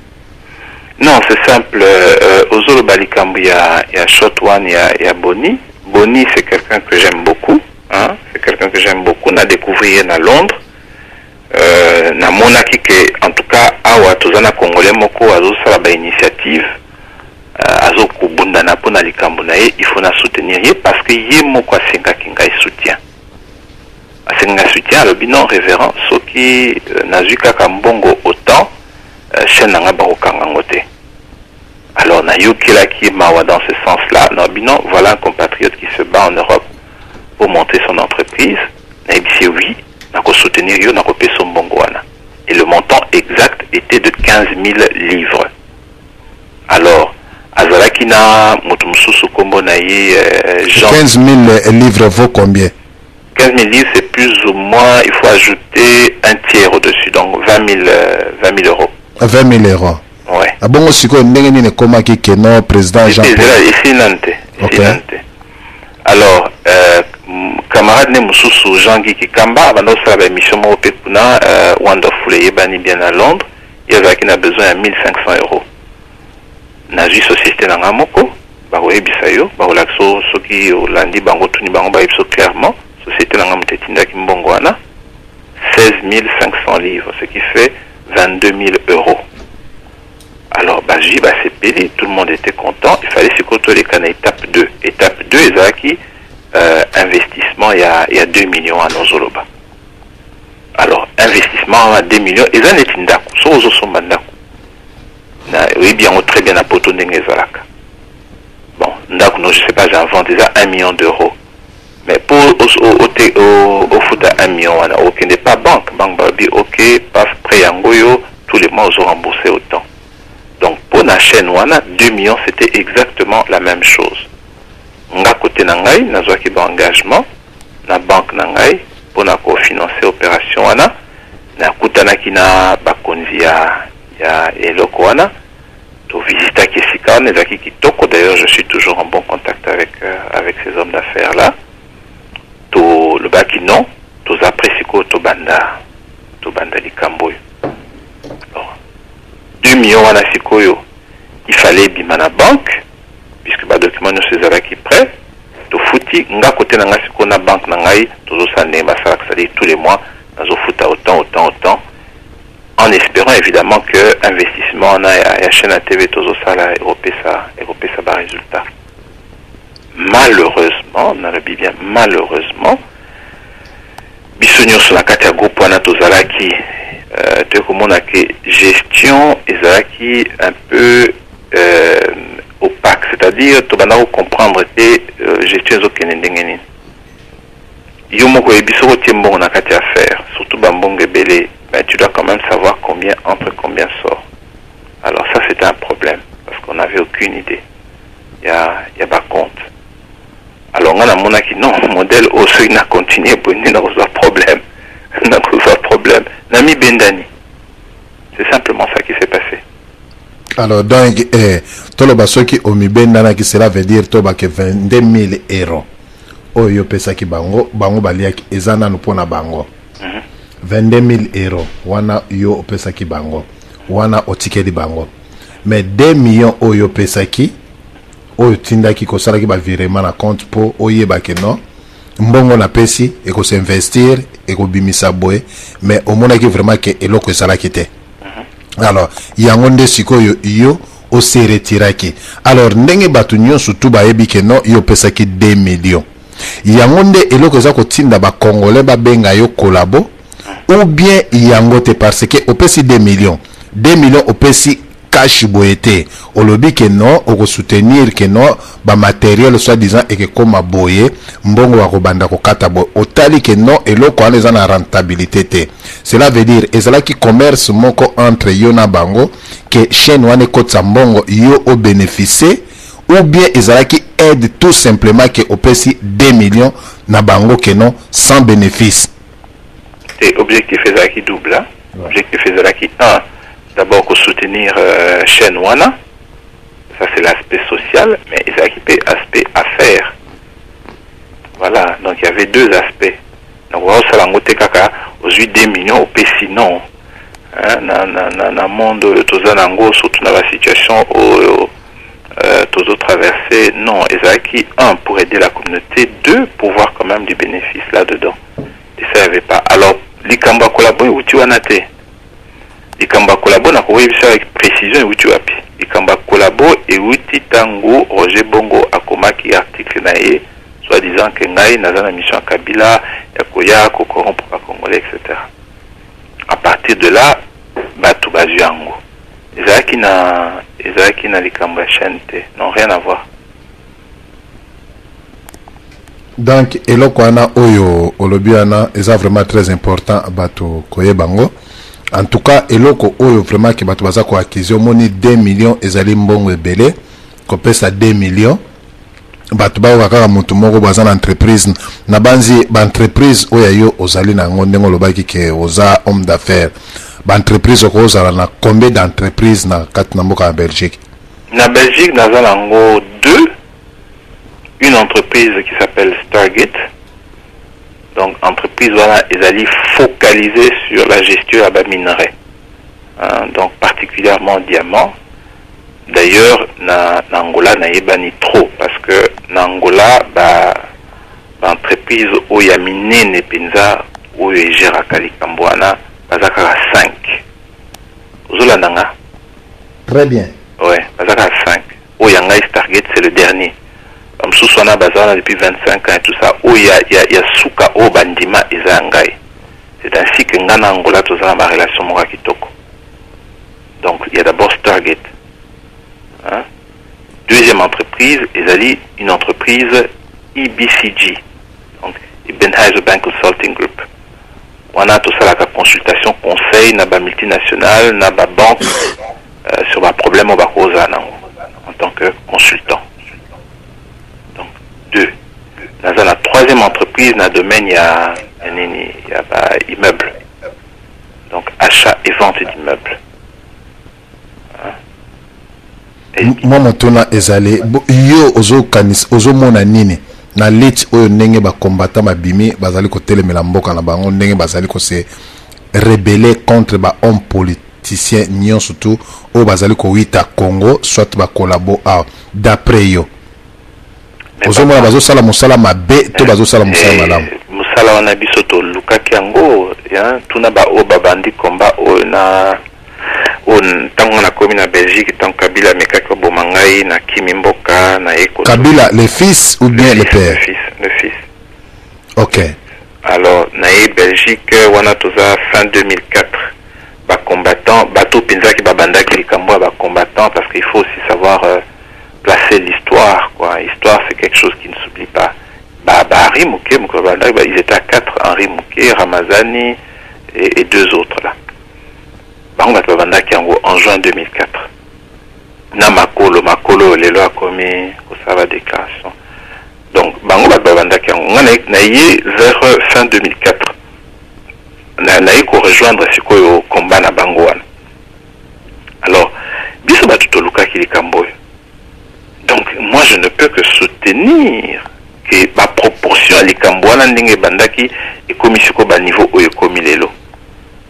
Non, c'est simple. Euh, Ozolo Balikambu, il y a, il y a Shot One, il y a, il y a Bonnie. Bonnie, c'est quelqu'un que j'aime beaucoup. Hein? C'est quelqu'un que j'aime beaucoup. On a découvert à Londres. Euh, na monaki que, en tout cas, awa tozana congolais moko azosala ba initiative euh, azokubunda na mpo na likambo na ye il faut na soutenir ye parce que ye moko asengaki ngai soutien asengaki ngai soutien alobi non révérend soki euh, nazwi kaka mbongo autant euh, chaîne na ngai bakokanga yango te alors nayokelaki mawa dans ce sens là nalobi non voilà un compatriote qui se bat en Europe pour monter son entreprise. Nayebisi ye oui nakosoutenir yo nakopesa mbongo wana et le montant exact était de 15 000 livres. Alors azalaki na moto mosusu na ye euh, Jean 15 000 livres vaut combien? 15 000 livres, c'est plus ou moins, il faut ajouter un tiers au-dessus, donc 20 000, euh, 20 000 euros. 20 000 euros Ouais. abongo sikoyo ndenge nini ekomaki keno président jean Ici, paul là, ici, Nantes. Ici, Nantes. Alors, euh, camarade ne mususu Jean Guy Kikamba, avant de faire l'émission moko pe kuna, euh, Wonderful et Yebani bien à Londres, il y avait qui n'a besoin de 1500 euros. nazwi société na nga moko bakoyebisa yo bakolakisa soki olandi bango tuni bango bayebisa yo clairement société na nga moto etindaki mbongo wana 16 500 livres ce qui fait 22 000 euros. Alors bazwi basepeli tout le monde était content il fallait sikoyo toleka na étape 2 étape 2 ezalaki euh, investissement ya, ya 2 millions wana ozoloba alors investissement wana 2 millions eza neti ndako soki ozosomba ndako oyebi yango très bien na poto ndenge bon ndako no je sais pas j'invente eza 1 million d'euros mais pour ofuta 1 million wana okende pas banque. Banque balobi ok paf prêt yango oyo tous les mois ozorembourser autant. Donc pour la chaîne wana 2 millions c'était exactement la même chose. Nga côté na ngai nazwaki baengagement na banque na ngai mpona kofinance opération wana nakutanaki na bakonzi ya ya eloko wana tovisitaki esika wana ezalaki kitoko. D'ailleurs je suis toujours en bon contact avec, euh, avec ces hommes d'affaires là tolobaki non toza pre sikoyo tobanda tobanda likambo oyo. 2 millions wana sikoyo fallait ebima na banque puisque badocument nyonso ezalaki prêt tofuti nga kote na ngai sikoyo na banque na ngai tozosala ndenge basalaka c'est-à-dire tous les mois nazofuta autant autant autant en espérant évidemment que investissement wana ya, chaîne ya tv tozosala ekopesa ekopesa barésultat malheureusement nalobi bien malheureusement biso nyonso na kati ya groupe wana tozalaki euh, toyei komona ke gestion ezalaki un peu euh, opaque. C'est-à-dire tobanda kocomprendre te euh, gestion ezokende ndenge nini. Yo moko oyebi soki otie mbongo na kati ya affaire surtout bambongo ebele ben, tu dois quand même savoir combien entre combien sort. Alors ça c'était un problème parce qu'on n'avait aucune idée. Il y a, y a bas namonaki non modèle oyo soki na continue boye nde nakozwa problème. Nakozwa problème. Na mibendani c'est simplement ça qui s'est passé. Alors donc eh, toloba soki omibendanaki cela veut dire tobake 22 000 euro oyo opesaki bango bango baliaki eza nanu mpona bango. 22 000 euro wana yo opesaki bango. Wana otikeli bango. Mais 2 millions oyo opesaki oyo otindaki kosalaki bavirement na compte mpo oyebake non? Mbongo napesi ekosinvestir ekobimisa boye mais omonaki vraiment ke eloko ezalaki te. Alors yango nde sikoyo yo ose retiraki alors ndenge bato nyonso tu bayebi ke non? Yo opesaki 2 millions. Yango nde eloko eza kotinda bakongolais babenga yo kolabo ou bien yango te parce que opesi 2 millions. 2 millions opesi cash boye te olobi ke non okosoutenir ke non bamateriel soi disant ekekóma boye mbongo bakobanda kokata boye otali ke non eloko wana eza na rentabilité te. Cela veut dire ezalaki commerce moko entre yo na bango ke chaîne wana ekotisa mbongo yo obénéficie ou bien ezalaki aide tout simplement ke opesi 2 millions na bango ke non sans bénéfice. Te objectif ezalaki double hein? objectif ezalaki un d'abord pour soutenir euh, wana. Ça c'est l'aspect social mais ezalaki aspect affaire voilà donc il y avait deux aspects. Donc waosala yango te kaka ozwi 2 millions opesi non. Na, na, na, na monde oyo toza nango surtout na basituation oyo euh, tozotraverse non. Ezalaki un pour aider la communauté deux pour voir quand même du bénéfice là dedans et ça y avait pas. Alors likambo ya kolabo euti wana te likambo ya kolabo nakoyebisa avec précision euti wapi? Likambo ya kolabo euti ntango roger bongo akomaki article na ye soit disant ke ngai naza na mission ya kabila ya koya kocorrompre bacongolais etc à partir de là bato bazwi yango. Ezalaki na ezalaki na likambo ya chaîne te non rien à voir. Donc eloko wana oyo olobi wana eza vraiment très important bato koyeba yango en tout cas eloko oyo vraiment ke bato baza koakize omoni 2 millions ezali mbongo ebele kopesa 2 millions. Bato bayoka kaka motu moko baza na entreprise na banzi baentreprise oyo ya yo ozali na yango ndenge olobaki ke oza homme d'affaires. Baentreprise oko ozala na combien d'entreprise na kati na mboka ya belgique? Na belgique naza nango deux. Une entreprise qui s'appelle Stargate. Donc, entreprise voilà, ezali focalisée sur la gestion à bas minerais. Hein, donc, particulièrement diamant. D'ailleurs, na, na Angola, na yebani trop, parce que na Angola, ba, ba entreprise oyo ya minene penza oyo egéraka likambo wana baza kaka 5 ozolanda nga? Très bien ouais bazaka à 5 oyo ya ngai stargate c'est le dernier bamosusu wana baza depuis 25 ans et tout ça oyo ya, ya, ya suka oyo bandima eza ya ngai. C'est ainsi que ngai na angola toza na barelation moko ya kitoko. Donc il y a d'abord stargate. Hein? deuxième entreprise ezali une entreprise ebcg donc ebenheiser bank consulting group. Wana tosalaka consultation conseil na bamultinationale na babanque euh, sur baproblème oyo bakozala nango en tant que consultant donc deux naza na troisième entreprise na domaine ya ya nini ya baimmeuble donc achat et vente d'immeuble Hein? Et- mwa motuna ezali yo ozokanisa ozomona nini? Na lite oyo ndenge bakombata babimi bazali kotelemela mboka na bango ndenge bazali kose rebele contre bahomme politicien nyonso tu oyo bazali kowita congo soit bakolabo awa d'après yo ozomona bazosala mosala mabe to bazosala mosala eh, malamu. mosala wana biso tolukaki yango ya, tuna baoyo babandi komba oyo na ntango nakomi na belgique ntango kabila amekaki baboma ngai nakimi mboka na ye koto- kabila le fils ou bien le fils, père? le fils, le fils. ok. Alors na ye belgique wana toza fin 2004 bacombattant bato mpenzaki babandaki likambo ya bacombattant parce qu'il faut aussi savoir euh, placer l'histoire quoi. Histoire c'est quelque chose qui ne s'oublie pas. Ba ba Henri Mouquet mokolo babandaki ba- ils étaient à quatre Henri Mouquet Ramazani et, deux autres là. Bango bato babandaki yango en juin 2004 na makolo makolo lelo akomi kosala déclaration donc bango bato babandaki yango nga vers euh, fin 2004 na naye korejoindre sikoyo komba na bango wana alors biso bato tolukaki likambo oyo donc moi je ne peux que soutenir ke baproportion ya likambo wana ndenge ebandaki ekomi sikoyo baniveau oyo ekomi lelo.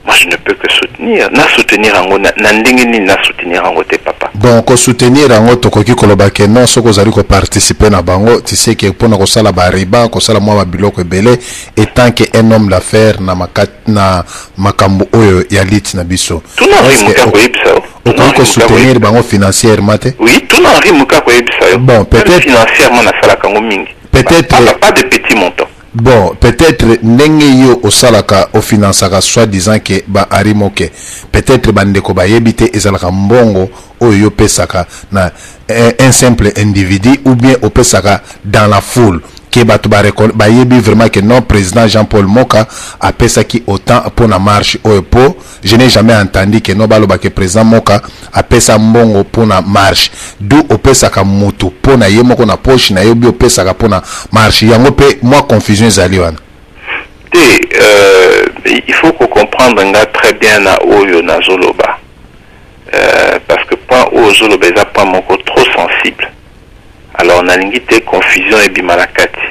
Moi je ne peux que soutenir. Na soutenir yango na, ndenge nini na soutenir yango te papa? Bon kosoutenir yango tokoki koloba ke non soki ozali koparticipe na bango tiseke mpona kosala bariba kosala mwa babiloko ebele etant ke un homme d'affaire na, maka- na makambo oyo ya liti na biso. Tuna henri Est-ce que okoki kosoutenir bango financièrement te? Oui tuna henri muka koyebisa yo Bon, peut-être- financièrement nasalaka yango mingi. Peut-être- pas, de petit montant bon peut-être ndenge yo osalaka ofinansaka soit disant ke baari moke peut-être bandeko bayebi te ezalaka mbongo oyo yo opesaka na un, un simple individu ou bien opesaka dans la foule ke bato bayebi vraiment ke non président jean-paul moka apesaki autant mpona marche oyo po je n'ai jamais entendu ke no baloba ke président moka apesa mbongo mpona marche. Du opesaka motu mpona ye moko na poche na ye obi opesaka mpona marche. Yango mpe mwa confusion ezali wana. Te euh, il faut comprendre nga très bien na oyo nazoloba. Euh, parce que point oyo ozoloba eza point moko trop sensible alors nalingi te confusion ebima na kati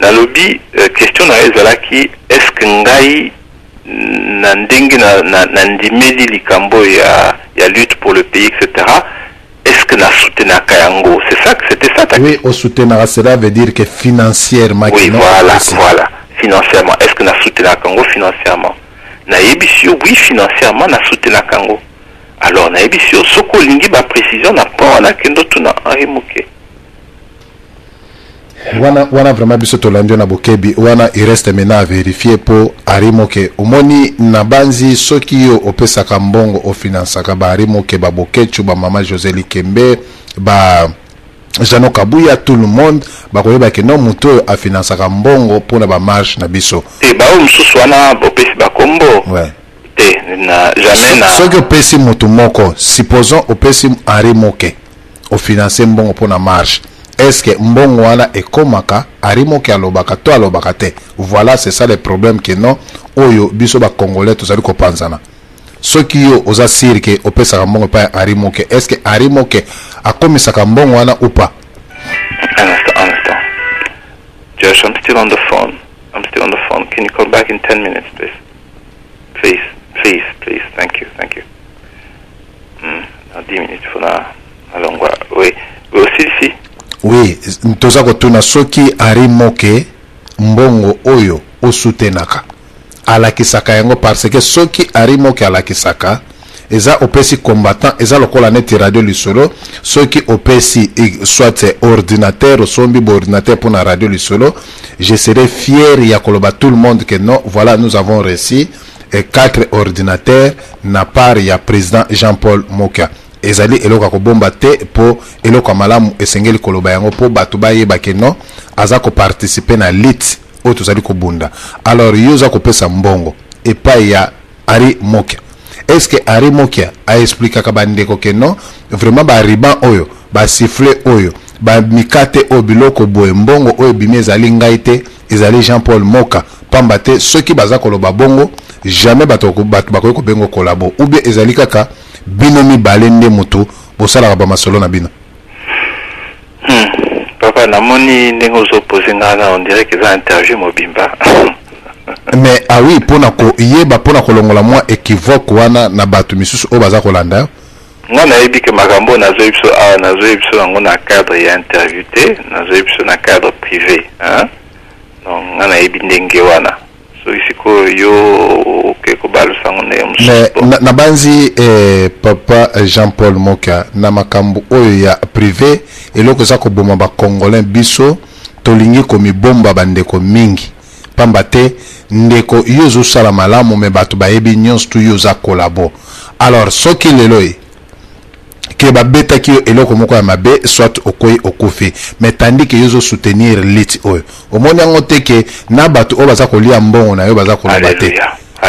nalobi question na yo ezalaki est ce que ngai na ndenge na, na, na ndimeli likambo ya, ya lutte pour le pays etc est ce que nasoutenaka yango? C'est ça que c'était ça ta oui osoutenaka cela veut dire que financièrement oui voilà voilà. Financièrement. Est ce que nasoutenaka yango? Financièrement. Nayebisi yo oui financièrement nasoutenaka yango. Alors nayebisi yo soki olingi baprécision na point wana kende otuna henri moke wana wana vraiment biso tolandi na bokebi wana ireste maintenant à vérifier mpo arimoke. Omoni na banzi soki yo opesaka mbongo ofinansaka baarimoke babokecu bamama josé likembe ba jano kabuya tout le monde bakoyeba ke no motu oyo afinansaka mbongo mpona bamarshe na biso. Te baoyo mosusu wana bopesi bakombo ouais. te na jamais na soki opesi motu moko supposons opesi henri moke ofinanse mbongo mpona marche que mbongo wana ekomaka henri moke alobaka to alobaka te voilà c'est ça le problème ke non oyo biso bacongolais tozali kopanzana soki yo oza sire ke opesaka mbongo epai ya henri moke que henri moke akomisaka mbongo wana instant. Josh, I'm still on the phone. I'm still on the phone. Can you call back in 10 minutes, please? Please, please, please. Thank you, thank you. Dans 10 minutes, la, la longue. Oui, oui, aussi ici. Oui toza kotuna soki henri moke mbongo oyo osutenaka. Alakisaka yango parce que soki henri moke alakisaka eza opesi combattant eza lokola neti radio lisolo soki opesi eh, soit ordinateur osombi baordinateur mpona radio lisolo je serai fier ya koloba tout le monde que non voilà nous avons reçu eh, quatre ordinateurs na part ya président jean-paul moka ezali eloko ya kobomba te mpo eloko ya malamu esengeli koloba yango mpo bato bayeba ke non? Aza koparticipe na lit oyo tozali kobunda. Alors yo oza kopesa mbongo epai ya ari mokia. Est ce que ari mokia aexplikaka bandeko ke non? Vraiment bariban oyo basifle oyo bamikate oyo biloko boye mbongo oyo ebimi ezali ngai te ezali jean paul moka. Pamba te soki baza koloba bongo jamais bato bakoki kobenga kolabo. Ou bien ezali kaka bino mibale nde motu bosalaka bamasolo na bino. Hmm. papa namoni ndenge ozopose ngai na on dirait que eza interview mobimba. Mais awi mpona koyeba mpona kolongola mwa équivoque wana na bato misusu oyo baza kolanda. Yo nga nayebi ke makambo oyo nazoyebi biso awa nazoyebi biso yango na cadre ya interview te nazoyebi biso na cadre privé hein? Nga nayebi ndenge wana. Soki sikoyo yo oke kobalusa yango ndenge mais mosusu na, na banzi eh, papa eh, jean paul moka na makambo oyo ya privé eloko eza koboma bacongolais biso tolingi komibomba bandeko mingi. Pamba te ndeko yo ozosala malamu me bato bayebi nyonso tu yo oza kolabo alors soki lelo ye ke babetaki yo eloko moko ya mabe soit okoyi okufi mais tandi ke yo ozosoutenir lit oyo. Omoni yango te ke na bato oyo baza kolia mbongo na yo baza koloba te.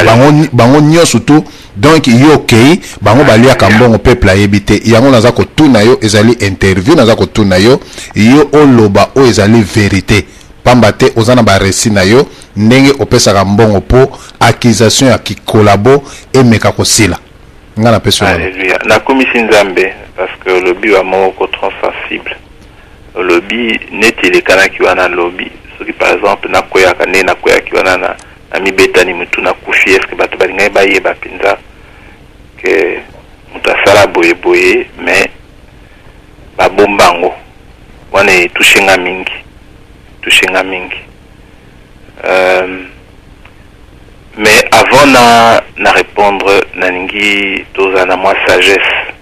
Bango bango nyonso tu donc yo okei bango baliaka mbongo peuple ayebi te. Yango naza kotuna yo ezali interview naza kotuna yo. Yo oloba oyo ezali verité pamba te oza na baresi na yo ndenge opesaka mbongo mpo accusation ya kikolabo emeka kosila. Nga napesi nakomisi nzambe parce que olobi wa moko transsensible olobi neti elekanaki wana lobi soki par exemple nakweyaka nde nakweyaki wana na, na mibetani mutu nakufi eske bato balingai bayeba mpenza? Ke moto asala boyeboye mais babomba yango. Wana etushe nga mingi. Etushe nga mingi. Euh, mais avant na na répondre nalingi tozala na mwa sagesse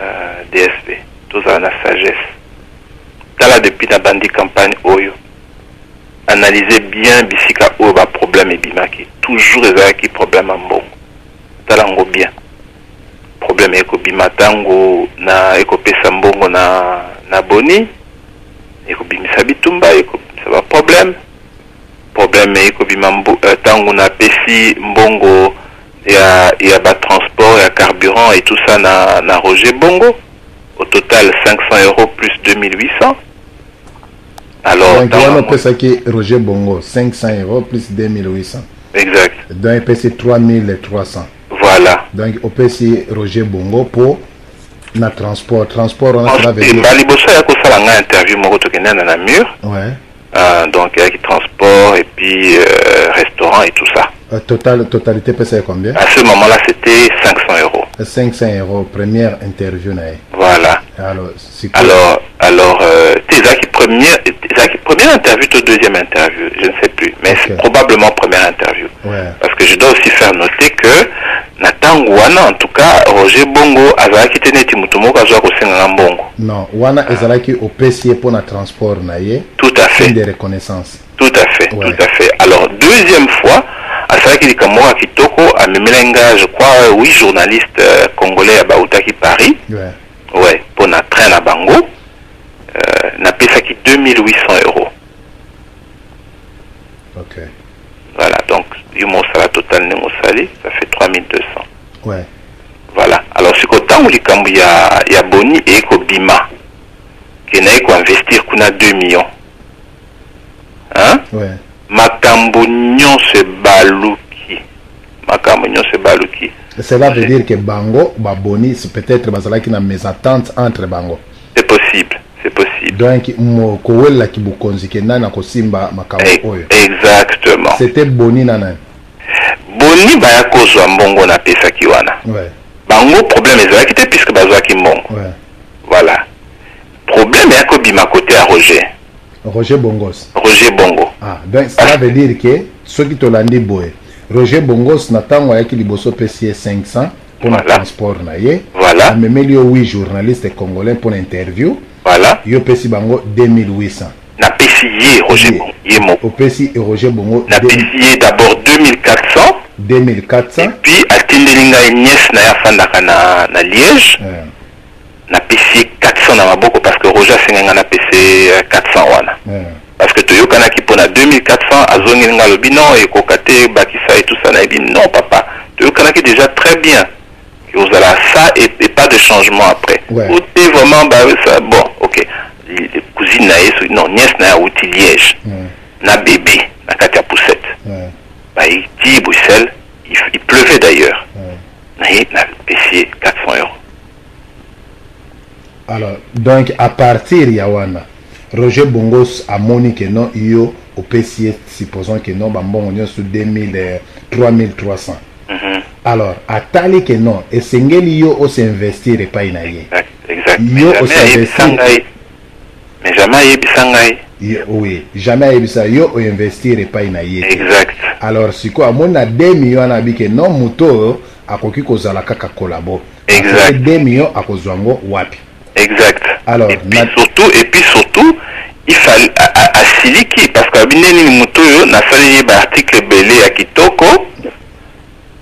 euh, dsp tozala na sagesse. Tala depuis na bandi campagne oyo. Analyse bien bisika oyo baproblème ebimaki. Toujours ezalaki problème ya mbongo. Tala yango bien. Problème ekobima ntango na ekopesa mbongo na na boni. Ekobimisa bitumba ekobimisa baproblème problème. Ekobima mbo- euh, ntango napesi mbongo ya ya batransport ya carburant et tout ça na, na roger bongo. Au total 500 euros plus 2800 alors donc wana opesaki roger bongo 500 euros plus 2800 exact. Donc epesi 3300 voilà. Donc opesi roger bongo mpo na transport. Transport wana Ensuite, dire ba liboso ya kosala nga interview moko tokendana na mur. Ouais. Euh, donc eyaki transport et puis euh, restaurant et tout ça Euh, total totalité pesa ye combien à ce moment là c'était 500 euros 500 euros première interview na ye voilà alors sikoyo- Alors, alors, euh, première, première interview, ou deuxième interview, je ne sais plus, mais c'est Ok. probablement première interview. ouais Parce que je dois aussi faire noter que Nathan Wana, en tout cas, Roger Bongo, Azaki Teneti Mutumoko, Azwa Kosenga Mbongo. non wana ezalaki opesi ye mpo na transport na ye Tout à fait, de reconnaissance tout à fait, Ouais. tout à fait. Alors, deuxième fois, Asaki Likamoa Kitoko, à Memelenga, je crois, oui, journaliste euh, congolais à Baoutaki Paris, ouais ouais, pour na train à Bango, euh, n'a payé 2800 euros. ok Voilà, donc, du mosala total ndenge osali, ça fait 3200. ouais Voilà. Alors, siko ntango likambo ya, ya boni ekobima, ke naye koinvestir kuna 2 millions. Hein? ouais makambo nyonso ebaluki. Makambo nyonso ebaluki. Cela veut dire que bango baboni c'est peut-être bazalaki na mésentente entre bango. C'est possible c'est possible. Donc kowelelaki bokonzi ke nani akosimba makambo oyo? exactement. C'était boni na nani? Boni baya kozwa mbongo napesaki wana. Ouais. Bango problème ezalaki te puisque bazwaki mbongo. Ouais. Voilà. Problème eya kobima kote ya roger Roger Bongos. Roger Bongo. Ah, donc cela veut dire que ceux qui te l'ont dit, boy, Roger Bongos n'attend pas qu'il bosse PCS 500 pour le voilà. transport. Voilà. Mais il y a 8 journalistes congolais pour l'interview. Voilà. Il y a PCS Bango 2800. Na PCI Roger Bongo. Au PCI Roger Bongo. Na PCI d'abord 2400. 2400. Et puis à Tindelinga et Nies na Yafandaka na, na Liège. Ouais. Napesi ye 400 na maboko parce que roger napesi ye, euh, 400 wana. Parce que toyokanaki mpona 2400 azongeli ngai alobi non ekoka te bakisa et tout ça nayebi non papa. Toyokanaki déjà très bien. Ozala ça et, et pas de changement après. Ouais. ote vraiment bah, ça, bon ok. Cousine na ye non nièce na ye awuti liège. Ouais. na bébé na kati ya poussette. Ouais. baiti bruxelles il, il pleuvait d'ailleurs. Ouais. na ye napesi ye 400 euros alors donc à partir ya wana. Roger bongo amoni ke non yo opesi ye supposons ke non bambongo nyonso 2000 eh, 3300 Mhm. alors atali ke non esengeli yo osinvestir epai na ye Yo ngai mais jamais ayebisa ngai oui jamais ayebisa yo oinvestir epai na ye exact. Alors sikoyo amoni na 2 million wana abi ke non moto oyo akoki kozala kaka kolabo Exact. 2 million akozwa yango wapi exact. Alors, et puis na- surtout et puis surtout il fallait a- a- asiliki parce que abi ndeni moto oyo nasali ye baarticle ebele ya kitoko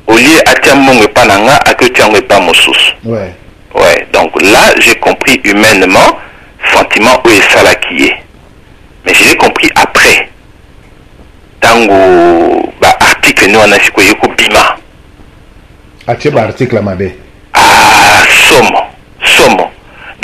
olie atia mbongo epa na nga ake otia yango epa mosusu ouais. ouais donc là j'ai compris humainement sentiment oyo esalaki ye mais je l'ai compris après. Ntango baarticle ne wana sikoyo ye kobima atie baarticle mabe ah somo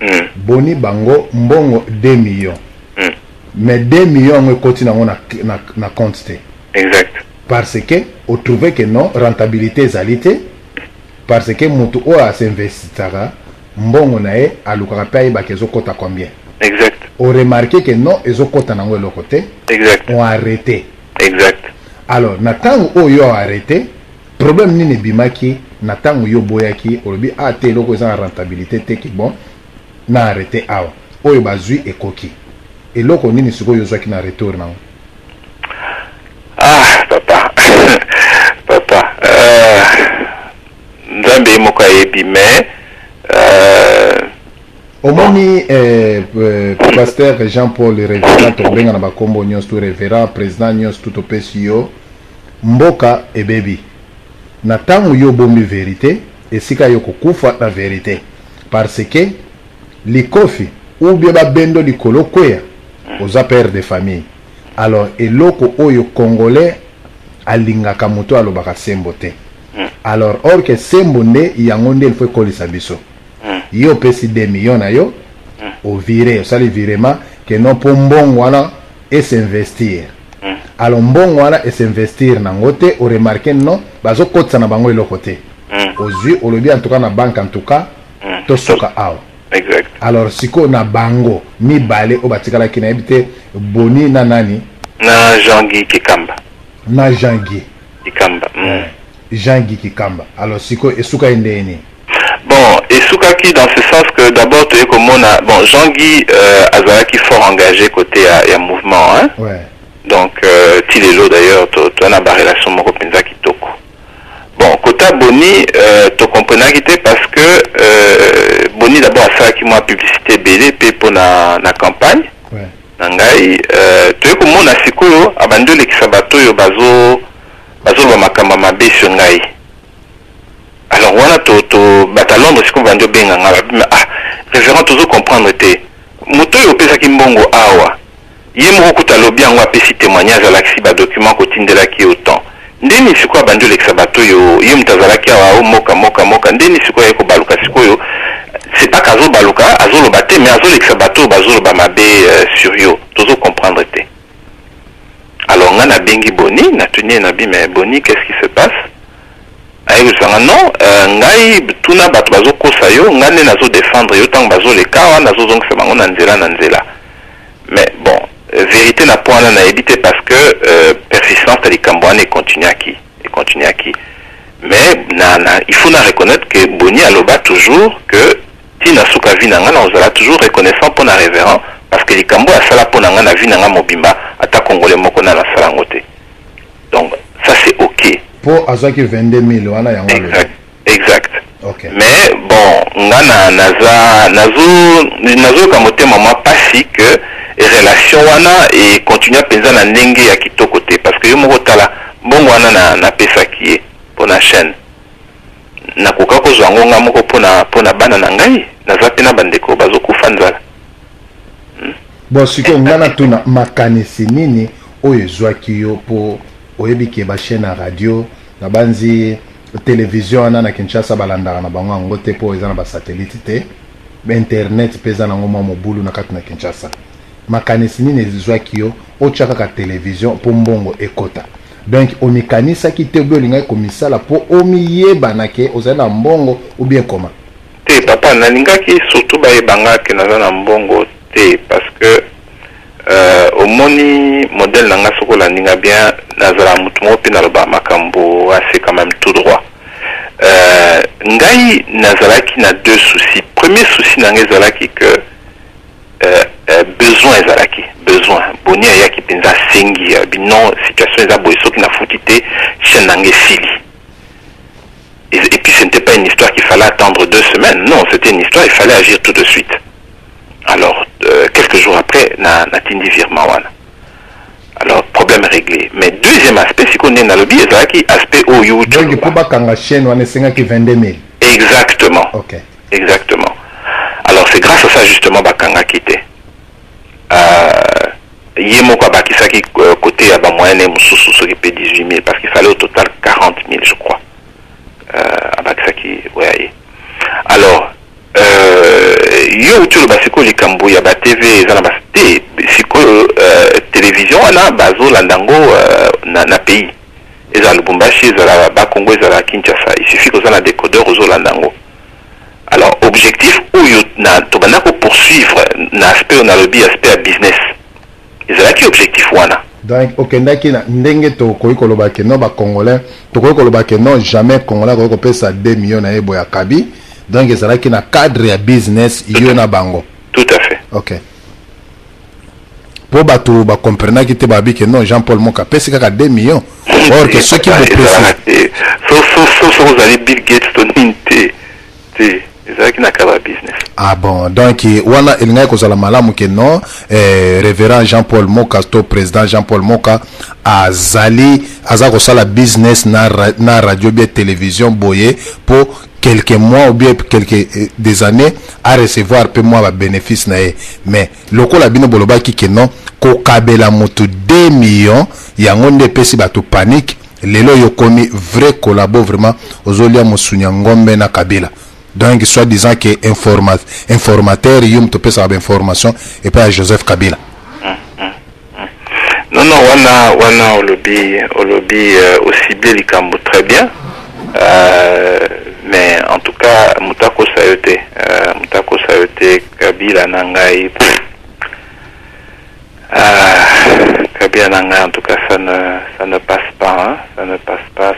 mm. boni bango mbongo 2 million Mm. mais 2 million yango ekoti nango na, na, na compte te. Exact. Parce que otrouve ke non rentabilité ezali te parce que moto oyo asinvestitaka mbongo na ye alukaka mpe ayebaka ezokɔta combien. Exact. Oremarke ke non ezokɔta nango eloko te. Exact. On arrêté exact. Alors na ntango oyo yo arrêté problème nini ebimaki na ntango yo boyaki olobi a te eloko eza na rentabilité te ki bon na arrêté awa. Oyo bazwi ekoki. Eloko nini sikoyo ozwaki na retour nango Ah, papa. papa. Euh, nzambe ye moko ayebi mais euh, omoni eh, eh, pasteur jean paul révérend tobenga na bakombo nyonso to révérend président nyonso to topesi yo mboka ebebi. Na ntango yo obombi vérité esika yo kokufa na vérité. Parce que likofi ou bien babendo likolo kweya oza père de famille. Alors eloko oyo congolais alingaka moto alobaka sembo te. Alors or ke sembo nde yango nde elfo ekolisa biso. Yo opesi 2 million na yo ovire osali virement ke no mpo mbongo wana esinvestir. Alors mbongo wana esinvestir nango te oremarke no bazokotisa na bango eloko te. Ozwi olobi cas na banke mm, tosoka awa exact. alors sikoyo na bango mibale oyo batikalaki nayebi te boni na nani? Na Jean-Guy Kikamba. na jean guy Kikamba. Mm. jean guy kikamba alors sikoyo esuka ye ndeni Bon, et Soukaki dans ce sens que d'abord tu es comme on a bon Jean-Guy euh, Azalaki fort engagé côté à, à mouvement hein. ouais. donc euh, tilelo d'ailleurs to to na ba relation moko penza kitoko bon kota boni euh, to comprenaki te parce que euh, boni d'abord asalaki mwa publicité ebele mpe mpo na, na campagne. Ouais. na ngai euh, toye komona sikoyo abandi olekisa bato oyo bazo bazoloba makambo ya mabe sur ngai. Alors wana to, to bato ya londres sikoyo bandi obenga ngai babima ah référent tozo comprendre te moto oyo opesaki mbongo awa. Ye moko kuta alobi yango apesi témoignage alakisi badocument kotindelaki temps ndeni sikoyo abandi olekisa bato oyo ye moto awa moka moka ndeni sikoyo aye kobaluka sikoyo c'est pas kazobaluka azoloba te mais azolekisa bato oyo bazoloba mabe euh, sur yo tozo comprendre te. Alors nga nabengi boni natuni nabi mais boni qu'est ce qui se passe? Non euh, ngai otuna bato bazokosa yo nga nde nazodefendre yo ntango bazoleka wana nazozongisa bango na nzela na nzela. Mais bon vérité na po wana nayebi parce que euh, persistance ya likambo wana econtinuaki econtinuaki mais na, na, il faut na reconnaître que boni aloba toujours que ntina suka vi na nga na ozala toujours reconnaissant mpo na révérend parce que likambo asala mpo na nga na vi na nga mobimba ata congolais moko na nasala yango te donc ça c'est ok. Mpo azwaki 22 000 wana yango exact exact. Ok. Mais bon nga na naza nazo nazoyoka motema mwa pasi que relation wana ekontinua mpenza na ndenge ya kitoko te yo moko tala mbongo wana na- napesaki ye mpo na chaîne. Nakoka kozwa yango nga moko mpona bana na ngai naza mpe na bandeko bazokufa nzala. Bon sikoyo ngai natuna makanisi nini oyo ezwaki yo mpo oyebi ke bachaîne ya radio na banzi televizio wana na kinshasa balandaka na bango yango te mpo eza na basatelite te internet mpe eza nango mwa mobulu na kati na kinshasa makanisi nini ezwaki yo otya kaka televizio mpo mbongo ekota. Donc omikanisaki te obi olingaki komisala mpo omiyebana ke ozali na mbongo obien koma te papa nalingaki surtout bayebanga ke naza na mbongo te parce que euh, omoni modèle na nga soki olandi nga bien nazala motu moko mpe naloba makambo assez quand même tout droit. Euh, ngai nazalaki na deux soucis. Premier souci na ngai ezalaki que besoin ezalaki besoin boni ayaki mpenza asengi bino situation eza boye soki nafuti te chaîne na ngai esili et, et puis ce n'était pas une histoire qu'il fallait attendre deux semaines. Non, c'était une histoire, il fallait agir tout de suite. Alors, euh, quelques jours après, na, na tindi virement wana. Alors, problème réglé. Mais deuxième aspect, si qu'on est dans le biais, c'est aspect OU. donc mpo bakanga chaîne wana esengaki 22 000 Exactement. ok Exactement. C'est grâce à ça, justement, Bakanga quitté. Euh, ye moko abakisaki euh, côté ya bamoyene mosusu soki mpe 18 000 parce qu'il fallait au total 40 000 je crois euh, abakisaki oya ye alors euh, yo uti oloba sikoyo likambo ya batv eza na bas te sikoyo euh, télévision wana bazolanda yango euh, na, na pays. Ezala lubumbashi ezala bakongo ezala kinshasa. Il suffit koza na décodeur ozolanda yango alors objectif oyo na tobanda kopoursuivre na aspect oyo nalobi aspect ya business ezalaki objectif wana donc okendaki na ndenge tokoki koloba ke no bacongolais tokoki koloba ke no jamais congolais akoki kopesa 2 million na ye boye akabi donc ezalaki na cadre ya business yo na bango tout à fait ok mpo bato bacomprenaki te babi ke non jean paul moka apesi kaka 2 millions or ke soki bopesi ozali bill gates to nini te te ezalaki na kaba business. Ah bon donc wana elingaki kozala malamu ke non eh, révérend jean paul moka to président jean paul moka azali aza kosala business na, ra, na radio bien télévision boye quelques mois ou bien quelques eh, des années à recevoir mpe mwa babénéfice na ye. Mais lokola bino bolobaki ke non kokabela motu 2 millions yango nde epesi bato panique lelo oyo vrai collabo vraiment ozolia mosunya ngombe na kabila donc soit disant que informa informateur yo moto opesaka bainformation epai ya joseph kabila. Non non wana wana olobi olobi euh, ocible likambo très bien. Euh, mais en tout cas moto akosa yo te euh, moto akosa yo te kabila na ngai. Ah, kabila na ngai en tout cas ça ne ça ne passe pas hein, ça ne passe pas